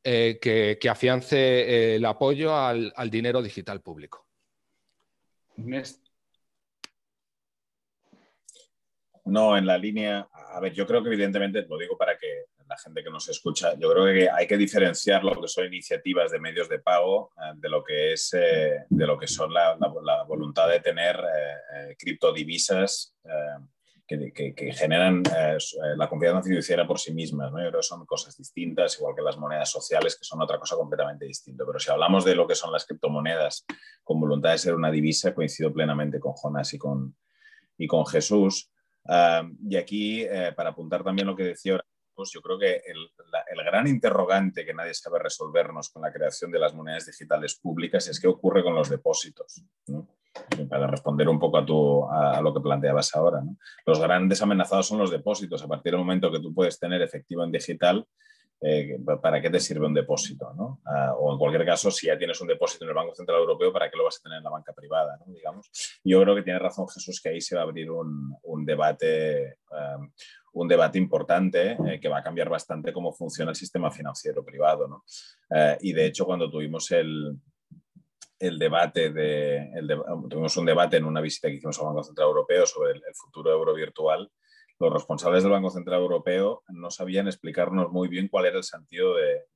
S6: que, afiance el apoyo al, al dinero digital público.
S4: No, en la línea, a ver, yo creo que evidentemente, lo digo para que la gente que nos escucha, yo creo que hay que diferenciar lo que son iniciativas de medios de pago eh, de lo que es eh, de lo que son la, voluntad de tener eh, criptodivisas que, generan la confianza fiduciaria por sí mismas. ¿no? Yo creo que son cosas distintas, igual que las monedas sociales, que son otra cosa completamente distinta. Pero si hablamos de lo que son las criptomonedas con voluntad de ser una divisa, coincido plenamente con Jonas y con, y con Jesús y aquí, eh, para apuntar también lo que decía pues yo creo que el, gran interrogante que nadie sabe resolvernos con la creación de las monedas digitales públicas es qué ocurre con los depósitos. Para responder un poco a, tu, a, lo que planteabas ahora. Los grandes amenazados son los depósitos. A partir del momento que tú puedes tener efectivo en digital, eh, ¿para qué te sirve un depósito? ¿no? Ah, o en cualquier caso, si ya tienes un depósito en el Banco Central Europeo, ¿para qué lo vas a tener en la banca privada? ¿no? Digamos. Yo creo que tiene razón Jesús que ahí se va a abrir un, un debate, um, un debate importante eh, que va a cambiar bastante cómo funciona el sistema financiero privado. ¿no? Uh, y de hecho, cuando tuvimos el, el debate de, el de, tuvimos un debate en una visita que hicimos al Banco Central Europeo sobre el, el futuro euro virtual, los responsables del Banco Central Europeo no sabían explicarnos muy bien cuál era el sentido de,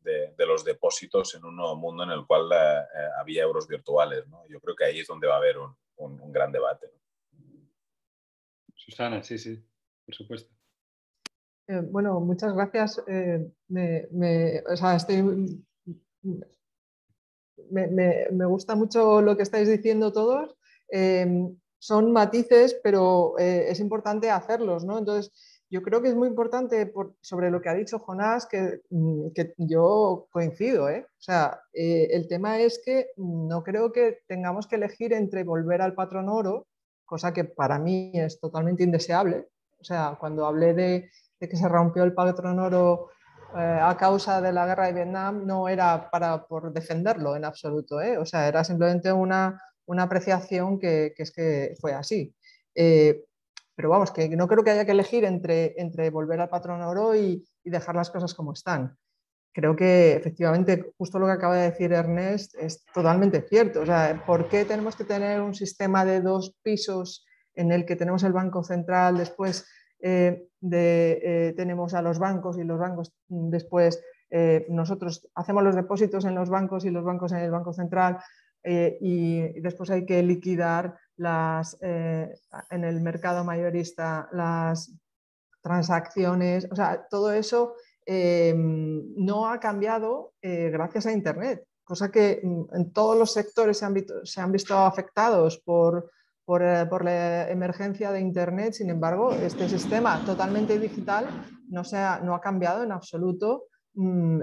S4: los depósitos en un nuevo mundo en el cual eh, eh, había euros virtuales. Yo creo que ahí es donde va a haber un, gran debate.
S3: Susana, sí, sí, por supuesto.
S7: Eh, bueno, muchas gracias. me, me, gusta mucho lo que estáis diciendo todos son matices, pero eh, es importante hacerlos, ¿no? Entonces, yo creo que es muy importante sobre lo que ha dicho Jonás, que, mm, yo coincido, ¿eh? O sea, eh, el tema es que no creo que tengamos que elegir entre volver al patrón oro, cosa que para mí es totalmente indeseable. O sea, cuando hablé de, que se rompió el patrón oro a causa de la guerra de Vietnam, no era para por defenderlo en absoluto, o sea, era simplemente una, una apreciación que, es que fue así. Eh, pero vamos, que no creo que haya que elegir entre, entre volver al patrón oro y, dejar las cosas como están. Creo que efectivamente justo lo que acaba de decir Ernest es totalmente cierto. O sea, ¿por qué tenemos que tener un sistema de dos pisos en el que tenemos el Banco Central, después eh, de, eh, tenemos a los bancos y los bancos después nosotros hacemos los depósitos en los bancos y los bancos en el Banco Central, eh, y después hay que liquidar las, eh, en el mercado mayorista las transacciones, o sea, todo eso eh, no ha cambiado gracias a Internet, cosa que mm, en todos los sectores se han, se han visto afectados por, por, por, la emergencia de Internet, sin embargo, este sistema totalmente digital no, se ha, no ha cambiado en absoluto. Mm,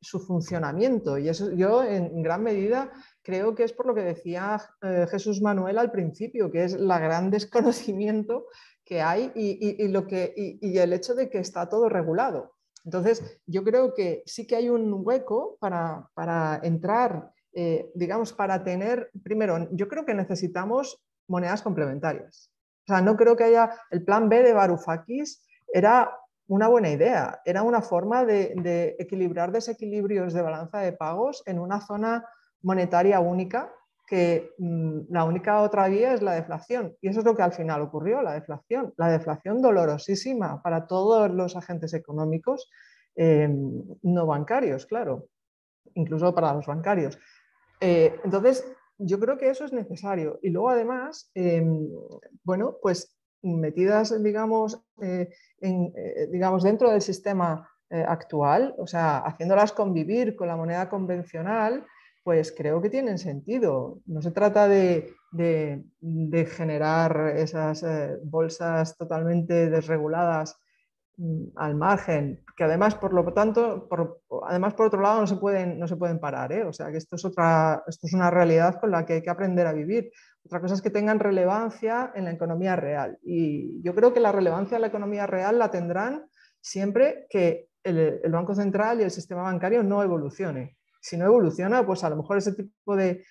S7: su funcionamiento. Y eso yo en gran medida creo que es por lo que decía eh, Jesús Manuel al principio, que es la gran desconocimiento que hay y, lo que, y, el hecho de que está todo regulado. Entonces, yo creo que sí que hay un hueco para, para entrar, eh, digamos, para tener, primero, yo creo que necesitamos monedas complementarias. O sea, no creo que haya el plan B de Varoufakis, era una buena idea, era una forma de, equilibrar desequilibrios de balanza de pagos en una zona monetaria única que mm, la única otra vía es la deflación. Y eso es lo que al final ocurrió, la deflación. La deflación dolorosísima para todos los agentes económicos em, no bancarios, claro, incluso para los bancarios. Eh, entonces, yo creo que eso es necesario. Y luego, además, em, bueno, pues metidas, digamos, eh, eh, digamos dentro del sistema actual, o sea, haciéndolas convivir con la moneda convencional, pues creo que tienen sentido. No se trata de, generar esas eh, bolsas totalmente desreguladas al margen, que además, por lo tanto, por, además por otro lado no se pueden, no se pueden parar. ¿eh? O sea, que esto es, otra, esto es una realidad con la que hay que aprender a vivir. Otra cosa es que tengan relevancia en la economía real. Y yo creo que la relevancia en la economía real la tendrán siempre que el Banco Central y el sistema bancario no evolucione si no evoluciona, pues a lo mejor ese tipo de,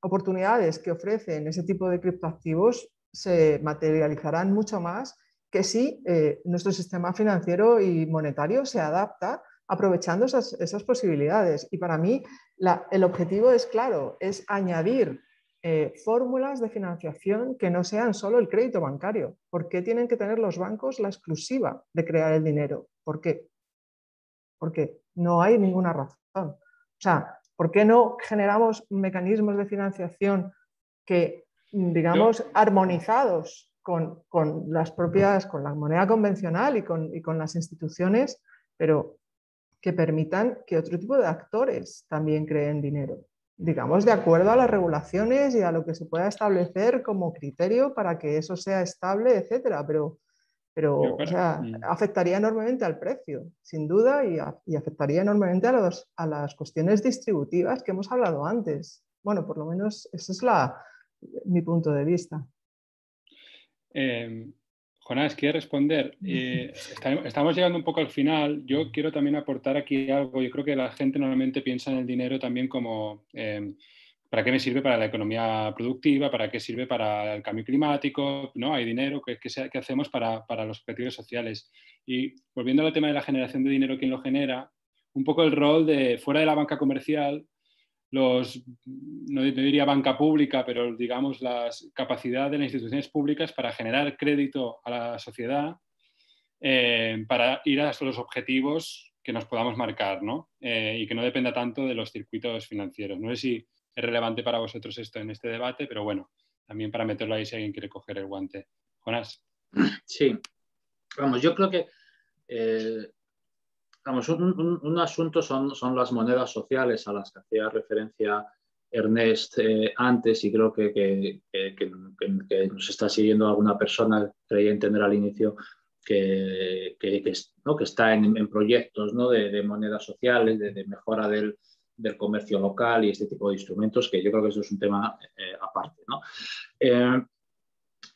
S7: oportunidades que ofrecen ese tipo de criptoactivos se materializarán mucho más que si eh, nuestro sistema financiero y monetario se adapta aprovechando esas, posibilidades. Y para mí el objetivo es claro, es añadir eh, fórmulas de financiación que no sean solo el crédito bancario. ¿Por qué tienen que tener los bancos la exclusiva de crear el dinero? ¿Por qué? Porque no hay ninguna razón. O sea, ¿por qué no generamos mecanismos de financiación que, digamos, armonizados con, las propias, con la moneda convencional y con, las instituciones, pero que permitan que otro tipo de actores también creen dinero? digamos, de acuerdo a las regulaciones y a lo que se pueda establecer como criterio para que eso sea estable, etcétera. Pero pero mm. afectaría enormemente al precio, sin duda, y, afectaría enormemente a, los, a, las cuestiones distributivas que hemos hablado antes. Bueno, por lo menos ese es la, mi punto de vista. <laughs>
S3: Eh, Jonás, ¿quiere responder? Eh, estamos llegando un poco al final. Yo quiero también aportar aquí algo. Yo creo que la gente normalmente piensa en el dinero también como... Em, ¿Para qué me sirve para la economía productiva? ¿Para qué sirve para el cambio climático? ¿No? Hay dinero, ¿qué, qué, hacemos para, los objetivos sociales? Y volviendo al tema de la generación de dinero, ¿quién lo genera? Un poco el rol de, fuera de la banca comercial, los, no diría banca pública, pero digamos la capacidad de las instituciones públicas para generar crédito a la sociedad eh, para ir a los objetivos que nos podamos marcar ¿no? Eh, y que no dependa tanto de los circuitos financieros. No sé si es relevante para vosotros esto en este debate, pero bueno, también para meterlo ahí si alguien quiere coger el guante. Jonás.
S5: Sí, vamos, yo creo que eh, vamos, un, asunto son, son las monedas sociales a las que hacía referencia Ernest eh, antes y creo que, que, nos está siguiendo alguna persona, creía entender al inicio, que, ¿no? que está en, proyectos ¿no? de, monedas sociales, de mejora del, del comercio local y este tipo de instrumentos, que yo creo que eso es un tema eh, aparte. Eh,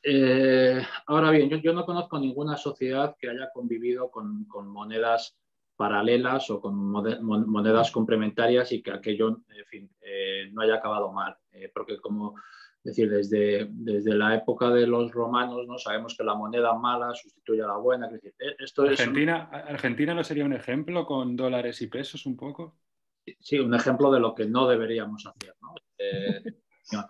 S5: eh, ahora bien, yo, no conozco ninguna sociedad que haya convivido con, monedas paralelas o con monedas complementarias y que aquello no haya acabado mal. porque como decir, desde, desde la época de los romanos ¿no? sabemos que la moneda mala sustituye a la buena.
S3: esto Argentina, ¿Argentina no sería un ejemplo con dólares y pesos un poco?
S5: sí, un ejemplo de lo que no deberíamos hacer. Eh, <laughs>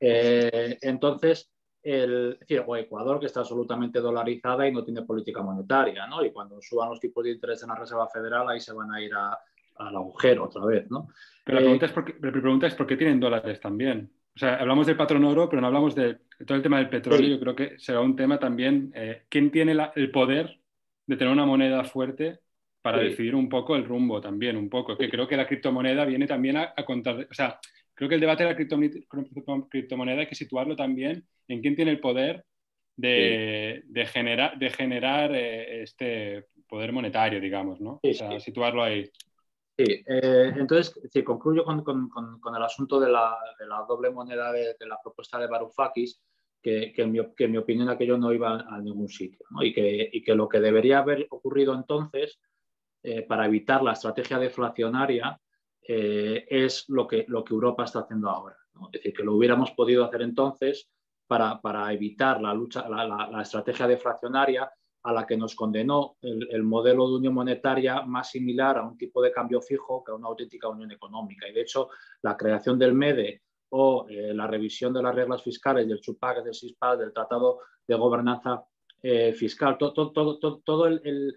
S5: eh, entonces, el, o Ecuador, que está absolutamente dolarizada y no tiene política monetaria, ¿no? Y cuando suban los tipos de interés en la Reserva Federal, ahí se van a ir al agujero otra vez, ¿no?
S3: Pero la pregunta, es por qué, pregunta es por qué tienen dólares también. O sea, hablamos del patrón oro, pero no hablamos de, todo el tema del petróleo. Yo creo que será un tema también. Eh, ¿Quién tiene el poder de tener una moneda fuerte para decidir un poco el rumbo también, un poco. Que creo que la criptomoneda viene también a, contar, o sea, creo que el debate de la criptomoneda hay que situarlo también en quién tiene el poder de, generar, de generar eh, este poder monetario, digamos, ¿no? o sea, situarlo ahí.
S5: Sí, eh, entonces sí, concluyo con, el asunto de la, doble moneda de, la propuesta de Varoufakis, que, en mi, opinión aquello no iba a ningún sitio y, que, lo que debería haber ocurrido entonces eh, para evitar la estrategia deflacionaria eh, es lo que, lo que Europa está haciendo ahora. Es decir, que lo hubiéramos podido hacer entonces para, evitar la, lucha, la estrategia deflacionaria a la que nos condenó el, modelo de unión monetaria más similar a un tipo de cambio fijo que a una auténtica unión económica. Y de hecho, la creación del MEDE o eh, la revisión de las reglas fiscales del CHUPAC, del SISPAC, del Tratado de Gobernanza eh, Fiscal, todo, todo, todo, todo el,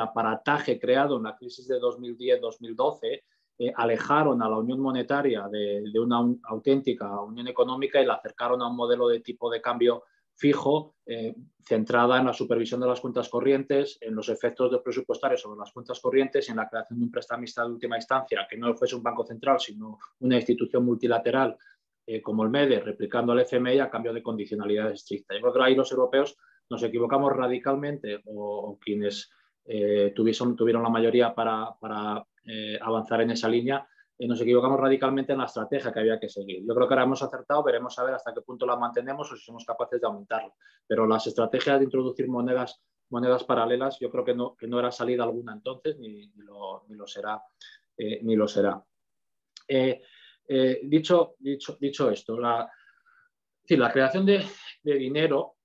S5: aparataje creado en la crisis de 2010-2012 eh, alejaron a la unión monetaria de, de, una auténtica unión económica y la acercaron a un modelo de tipo de cambio fijo, eh, centrada en la supervisión de las cuentas corrientes, en los efectos de presupuestarios sobre las cuentas corrientes y en la creación de un prestamista de última instancia, que no fuese un banco central, sino una institución multilateral eh, como el MEDE, replicando al FMI a cambio de condicionalidades estrictas. Yo creo que ahí los europeos nos equivocamos radicalmente o, quienes eh, tuvieron, la mayoría para, para avanzar en esa línea nos equivocamos radicalmente en la estrategia que había que seguir. Yo creo que ahora hemos acertado, veremos a ver hasta qué punto la mantenemos o si somos capaces de aumentarla. Pero las estrategias de introducir monedas, monedas paralelas, yo creo que no, que no era salida alguna entonces, ni, lo, ni lo, será. Eh, ni lo será. Eh, eh, dicho, dicho, dicho esto, la, la creación de dinero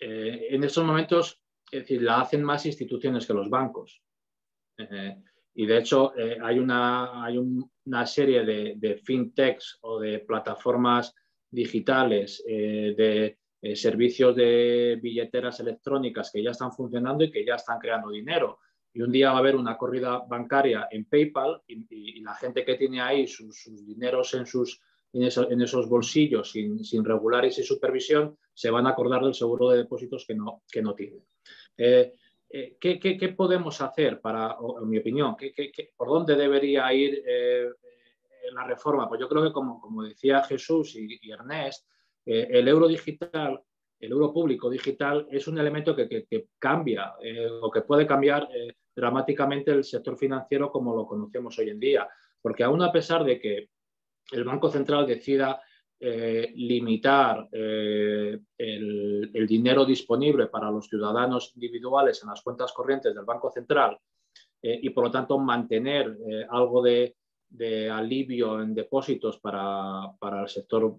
S5: en estos momentos es decir, la hacen más instituciones que los bancos. Y de hecho, eh, hay, una, hay una serie de, fintechs o de plataformas digitales, eh, de eh, servicios de billeteras electrónicas que ya están funcionando y que ya están creando dinero. Y un día va a haber una corrida bancaria en PayPal y, la gente que tiene ahí sus, dineros en, sus, en, esos bolsillos sin, sin, regular y supervisión se van a acordar del seguro de depósitos que no, que no tienen. Eh, ¿qué, podemos hacer para, en mi opinión, por dónde debería ir eh, la reforma? Pues yo creo que, como, como decía Jesús y, Ernest, eh, el euro digital, el euro público digital es un elemento que, cambia o que puede cambiar dramáticamente el sector financiero como lo conocemos hoy en día. Porque aún a pesar de que el Banco Central decida eh, limitar eh, el, dinero disponible para los ciudadanos individuales en las cuentas corrientes del Banco Central eh, y por lo tanto mantener algo de, alivio en depósitos para, el sector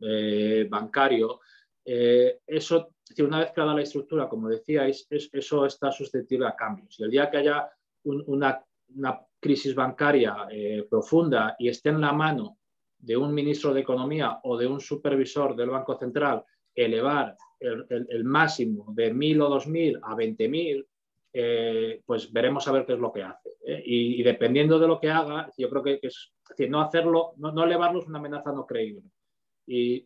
S5: bancario, eso, una vez creada la estructura, como decíais, eso está susceptible a cambios. Y el día que haya una, una, crisis bancaria profunda y esté en la mano de un ministro de Economía o de un supervisor del Banco Central elevar el, máximo de 1.000 o 2.000 a 20.000, eh, pues veremos a ver qué es lo que hace. ¿eh? Y, dependiendo de lo que haga, yo creo que, es, decir, no hacerlo, no, elevarlo es una amenaza no creíble. Y,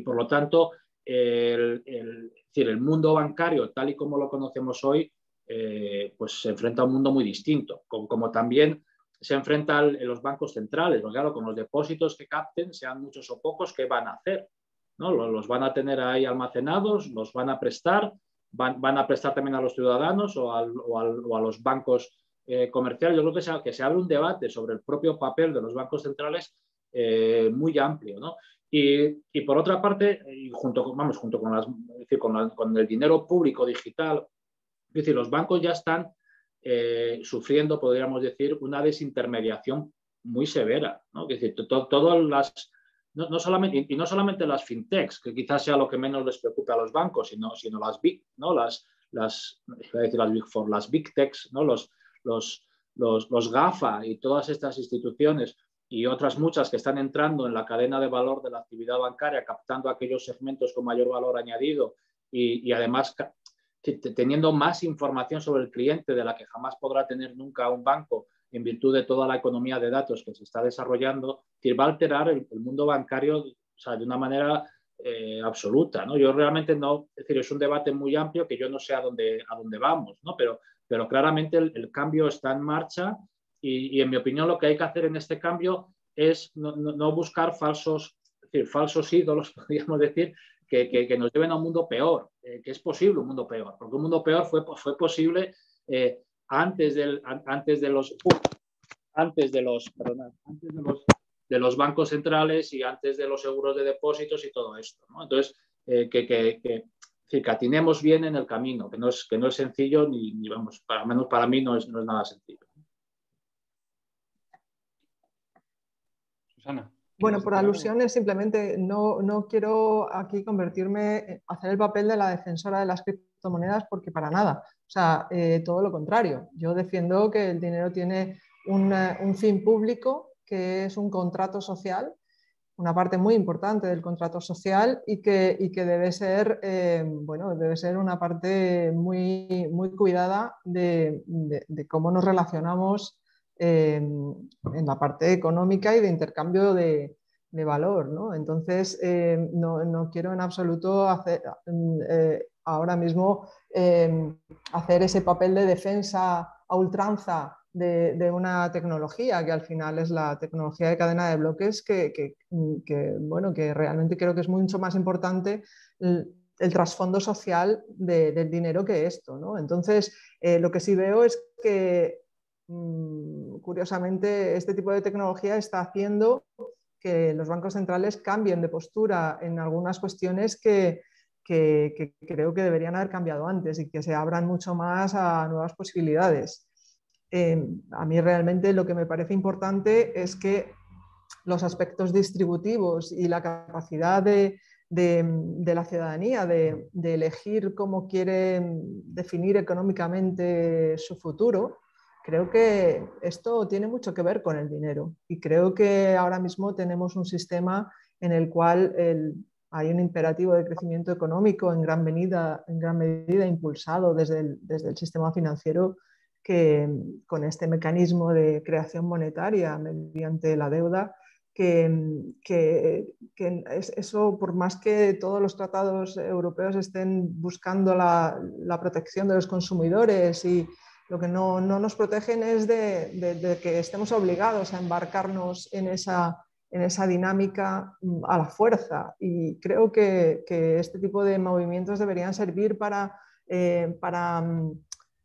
S5: por lo tanto, el, decir, el, mundo bancario, tal y como lo conocemos hoy, eh, pues se enfrenta a un mundo muy distinto, como, como también se enfrenta en los bancos centrales, porque claro, con los depósitos que capten, sean muchos o pocos, ¿qué van a hacer? ¿No? ¿Los van a tener ahí almacenados? ¿Los van a prestar? ¿Van, a prestar también a los ciudadanos o, a los bancos eh, comerciales? Yo creo que se, que se, abre un debate sobre el propio papel de los bancos centrales eh, muy amplio. ¿no? Y, por otra parte, y junto, con, vamos, junto las, con, con el dinero público digital, es decir, los bancos ya están eh, sufriendo, podríamos decir, una desintermediación muy severa. ¿no? Es decir, todas las, no, solamente, y no solamente las fintechs, que quizás sea lo que menos les preocupa a los bancos, sino, sino las big, ¿no? las, las, decir las big four, las big techs, ¿no? los, los, los, los GAFA y todas estas instituciones y otras muchas que están entrando en la cadena de valor de la actividad bancaria, captando aquellos segmentos con mayor valor añadido y, y además teniendo más información sobre el cliente de la que jamás podrá tener nunca un banco en virtud de toda la economía de datos que se está desarrollando, va a alterar el, mundo bancario de una manera eh, absoluta. Yo realmente no, es es un debate muy amplio que yo no sé a dónde, a dónde vamos, pero, pero claramente el, cambio está en marcha y, en mi opinión lo que hay que hacer en este cambio es no, no buscar falsos, decir, falsos ídolos, <laughs> podríamos decir, que, nos lleven a un mundo peor, eh, que es posible un mundo peor, porque un mundo peor fue, fue posible eh, antes, del, antes de los... antes de los, antes de los, de los bancos centrales y antes de los seguros de depósitos y todo esto. Entonces, eh, que, que, que, atinemos bien en el camino, que no es, que no es sencillo ni, ni vamos, para menos para mí no es, no es nada sencillo.
S7: Susana. Bueno, por alusiones, simplemente no, no, quiero aquí convertirme, hacer el papel de la defensora de las criptomonedas porque para nada. O sea, eh, todo lo contrario. Yo defiendo que el dinero tiene un, un fin público, que es un contrato social, una parte muy importante del contrato social y que, y que debe, ser, eh, bueno, debe ser una parte muy, muy cuidada de, de cómo nos relacionamos en la parte económica y de intercambio de, valor. ¿no? Entonces, eh, no, no, quiero en absoluto hacer, eh, ahora mismo eh, hacer ese papel de defensa a ultranza de, de, una tecnología que al final es la tecnología de cadena de bloques que, que, bueno, que realmente creo que es mucho más importante el, trasfondo social de, del dinero que esto. ¿no? Entonces, lo que sí veo es que curiosamente, este tipo de tecnología está haciendo que los bancos centrales cambien de postura en algunas cuestiones que, creo que deberían haber cambiado antes y que se abran mucho más a nuevas posibilidades. Em, a mí realmente lo que me parece importante es que los aspectos distributivos y la capacidad de, la ciudadanía de, de, elegir cómo quieren definir económicamente su futuro, Creo que esto tiene mucho que ver con el dinero y creo que ahora mismo tenemos un sistema en el cual hay un imperativo de crecimiento económico en gran medida, en gran medida impulsado desde el, sistema financiero que con este mecanismo de creación monetaria mediante la deuda, que, eso, por más que todos los tratados europeos estén buscando la protección de los consumidores y, lo que no, nos protegen es de, que estemos obligados a embarcarnos en esa, en esa dinámica mm, a la fuerza. Y creo que, este tipo de movimientos deberían servir para, eh, para, mm,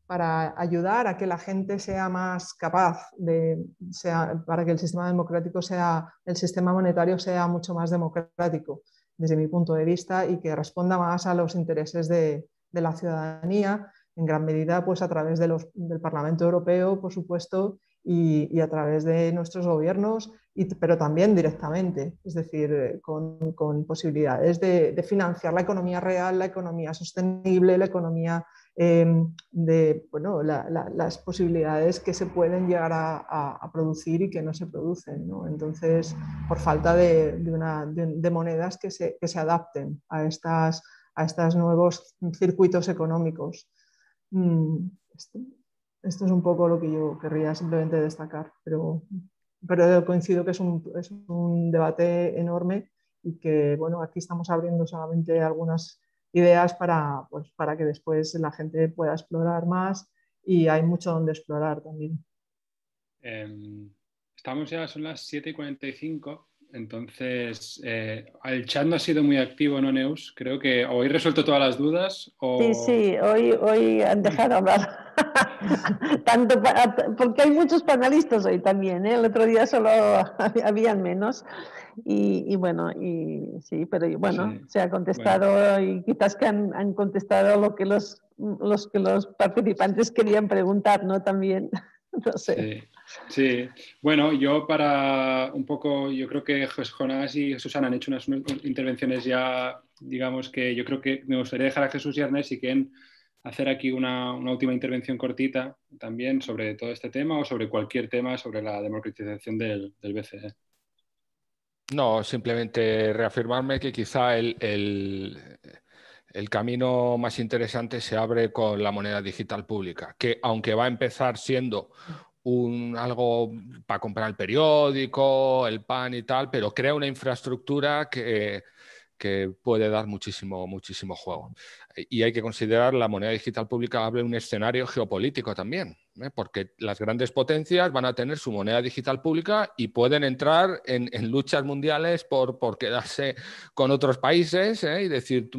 S7: para, ayudar a que la gente sea más capaz, de, sea, para que el sistema democrático sea, el sistema monetario sea mucho más democrático desde mi punto de vista y que responda más a los intereses de, de la ciudadanía en gran medida pues, a través de los, del Parlamento Europeo, por supuesto, y, a través de nuestros gobiernos, y, pero también directamente, es decir, con, con posibilidades de, financiar la economía real, la economía sostenible, la economía em, de bueno, las posibilidades que se pueden llegar a, a, producir y que no se producen. ¿no? Entonces, por falta de, de monedas que se, que se adapten a, a estos nuevos circuitos económicos. Mm, esto, es un poco lo que yo querría simplemente destacar, pero, pero coincido que es un, es un debate enorme y que, bueno, aquí estamos abriendo solamente algunas ideas para, pues, para que después la gente pueda explorar más y hay mucho donde explorar también.
S3: Eh, estamos ya, son las 7.45 entonces, eh, el chat no ha sido muy activo, ¿no, Neus? Creo que hoy resuelto todas las dudas.
S1: Sí, sí, hoy, hoy han dejado hablar. <laughs> Tanto porque hay muchos panelistas hoy también, ¿eh? el otro día solo <laughs> habían menos. Y, bueno, y sí, pero bueno, se ha contestado y quizás que han, contestado lo que los, los, que los participantes querían preguntar, ¿no? También, <laughs> no sé.
S3: Sí, bueno, yo para un poco, yo creo que Jonás y Susana han hecho unas intervenciones ya, digamos que yo creo que me gustaría dejar a Jesús y si quieren hacer aquí una, última intervención cortita también sobre todo este tema o sobre cualquier tema sobre la democratización del, BCE.
S6: No, simplemente reafirmarme que quizá el, el camino más interesante se abre con la moneda digital pública, que aunque va a empezar siendo un, algo para comprar el periódico, el pan y tal, pero crea una infraestructura que, puede dar muchísimo, muchísimo juego. Y hay que considerar la moneda digital pública abre un escenario geopolítico también, ¿eh? porque las grandes potencias van a tener su moneda digital pública y pueden entrar en, luchas mundiales por, por, quedarse con otros países ¿eh? y decir,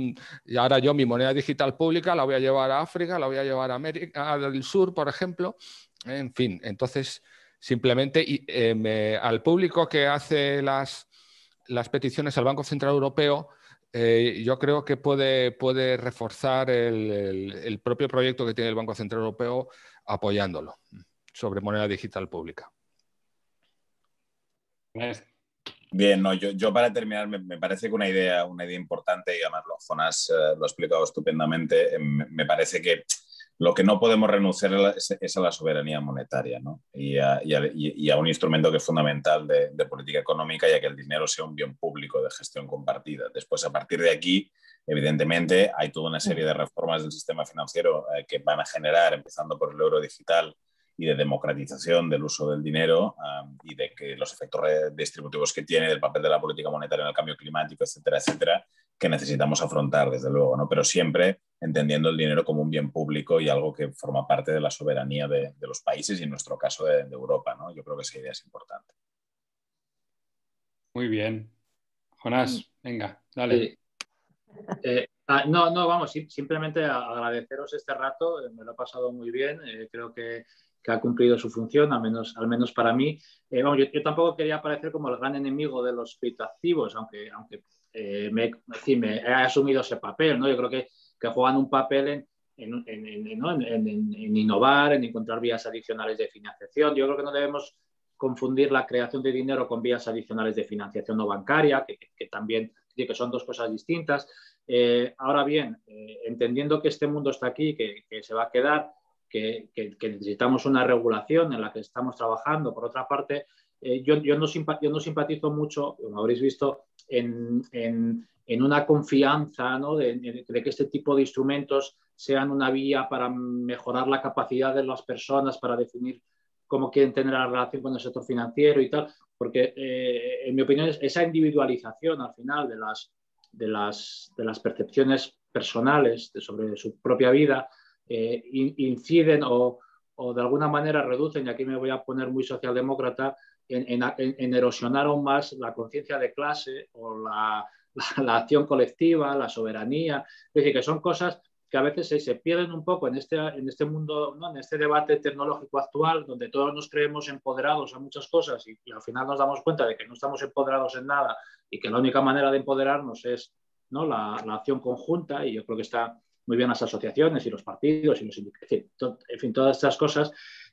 S6: ahora yo mi moneda digital pública la voy a llevar a África, la voy a llevar a América del Sur, por ejemplo, en fin, entonces Simplemente y, eh, al público que hace las, las peticiones al Banco Central Europeo, eh, yo creo que puede, puede reforzar el, propio proyecto que tiene el Banco Central Europeo apoyándolo sobre moneda digital pública.
S4: Bien, no, yo, para terminar me, parece que una idea, una idea importante, y además lo, Jonás eh, lo ha explicado estupendamente, me parece que lo que no podemos renunciar es, a la soberanía monetaria ¿no? y, a, un instrumento que es fundamental de, política económica y a que el dinero sea un bien público de gestión compartida. Después, a partir de aquí, evidentemente, hay toda una serie de reformas del sistema financiero eh, que van a generar, empezando por el euro digital y de democratización del uso del dinero y de que los efectos distributivos que tiene, del papel de la política monetaria en el cambio climático, etcétera, etcétera, que necesitamos afrontar, desde luego, ¿no? pero siempre entendiendo el dinero como un bien público y algo que forma parte de la soberanía de, los países y en nuestro caso de, Europa. ¿no? Yo creo que esa idea es importante.
S3: Muy bien. Jonás, venga, dale.
S5: Eh, ah, no, no, vamos, simplemente agradeceros este rato, eh, me lo he pasado muy bien, eh, creo que, ha cumplido su función, al menos, al menos para mí. Vamos, yo, tampoco quería parecer como el gran enemigo de los criptoactivos, aunque, aunque eh, me, me, he asumido ese papel, ¿no? Yo creo que, que juegan un papel en, innovar, en encontrar vías adicionales de financiación. Yo creo que no debemos confundir la creación de dinero con vías adicionales de financiación no bancaria, que, que, también que son dos cosas distintas. Eh, ahora bien, eh, entendiendo que este mundo está aquí, que, se va a quedar, que, necesitamos una regulación en la que estamos trabajando. Por otra parte, yo, yo, no yo, no simpatizo mucho, como habréis visto, en, una confianza de, que este tipo de instrumentos sean una vía para mejorar la capacidad de las personas para definir cómo quieren tener la relación con el sector financiero y tal, porque eh, en mi opinión esa individualización al final de las, de las, de las percepciones personales sobre su propia vida eh, inciden o, o, de alguna manera reducen, y aquí me voy a poner muy socialdemócrata, en, erosionar aún más la conciencia de clase o la, <laughs> acción colectiva, la soberanía. Es decir, que son cosas que a veces se, pierden un poco en este, en este mundo, en este debate tecnológico actual, donde todos nos creemos empoderados a muchas cosas y, al final nos damos cuenta de que no estamos empoderados en nada y que la única manera de empoderarnos es ¿no? la, acción conjunta y yo creo que está muy bien las asociaciones y los partidos y los en fin, todas estas cosas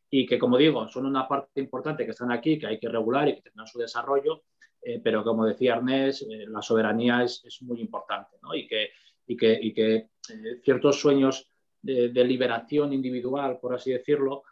S5: y que, como digo, son una parte importante que están aquí, que hay que regular y que tendrán su desarrollo, eh, pero como decía Ernest, eh, la soberanía es, es, muy importante ¿no? y que, y que, y que eh, ciertos sueños de, liberación individual, por así decirlo,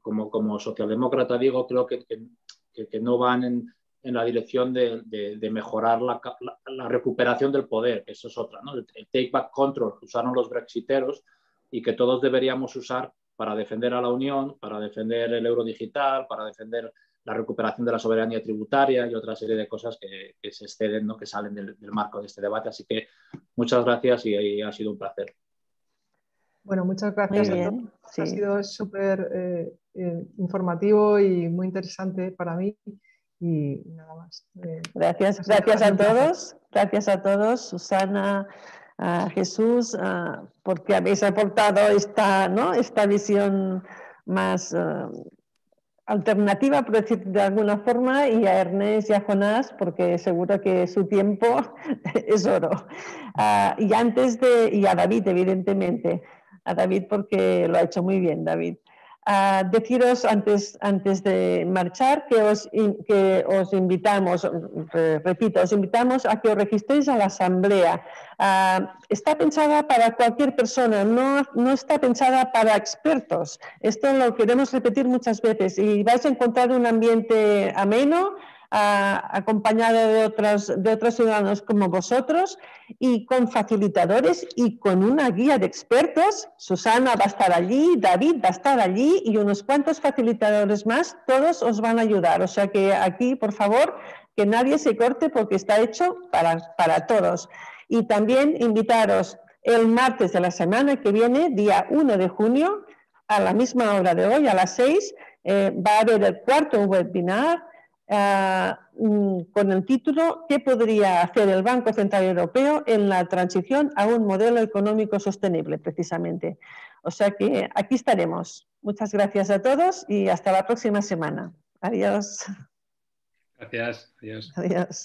S5: como, como socialdemócrata digo, creo que, que, que no van en, en, la dirección de, de, mejorar la, la, recuperación del poder, que eso es otra. ¿no? el take back control usaron los brexiteros y que todos deberíamos usar para defender a la Unión, para defender el euro digital, para defender la recuperación de la soberanía tributaria y otra serie de cosas que, se exceden, ¿no? que salen del, marco de este debate. Así que muchas gracias y, ha sido un placer.
S7: Bueno, muchas gracias. Ha sido súper eh, eh, informativo y muy interesante para mí. Y nada más.
S1: Eh, gracias, gracias a todos. Gracias a todos, Susana, a Jesús, porque habéis aportado esta, ¿no? esta visión más alternativa, por decir de alguna forma, y a Ernest y a Jonás, porque seguro que su tiempo <laughs> es oro. Ah, y antes de, y a David, evidentemente, a David porque lo ha hecho muy bien, David deciros antes, antes de marchar que os, que os invitamos, repito, os invitamos a que os registréis a la asamblea. Ah, está pensada para cualquier persona, no, no está pensada para expertos. Esto lo queremos repetir muchas veces y vais a encontrar un ambiente ameno, acompañado de otros, de otros ciudadanos como vosotros y con facilitadores y con una guía de expertos. Susana va a estar allí, David va a estar allí y unos cuantos facilitadores más, todos os van a ayudar. O sea que aquí, por favor, que nadie se corte porque está hecho para, para todos. Y también invitaros el martes de la semana que viene, día 1 de junio, a la misma hora de hoy, a las 6, eh, va a haber el cuarto webinar mm, con el título ¿Qué podría hacer el Banco Central Europeo en la transición a un modelo económico sostenible, precisamente? O sea que aquí estaremos. Muchas gracias a todos y hasta la próxima semana. Adiós.
S3: Gracias. Adiós.
S1: Adiós.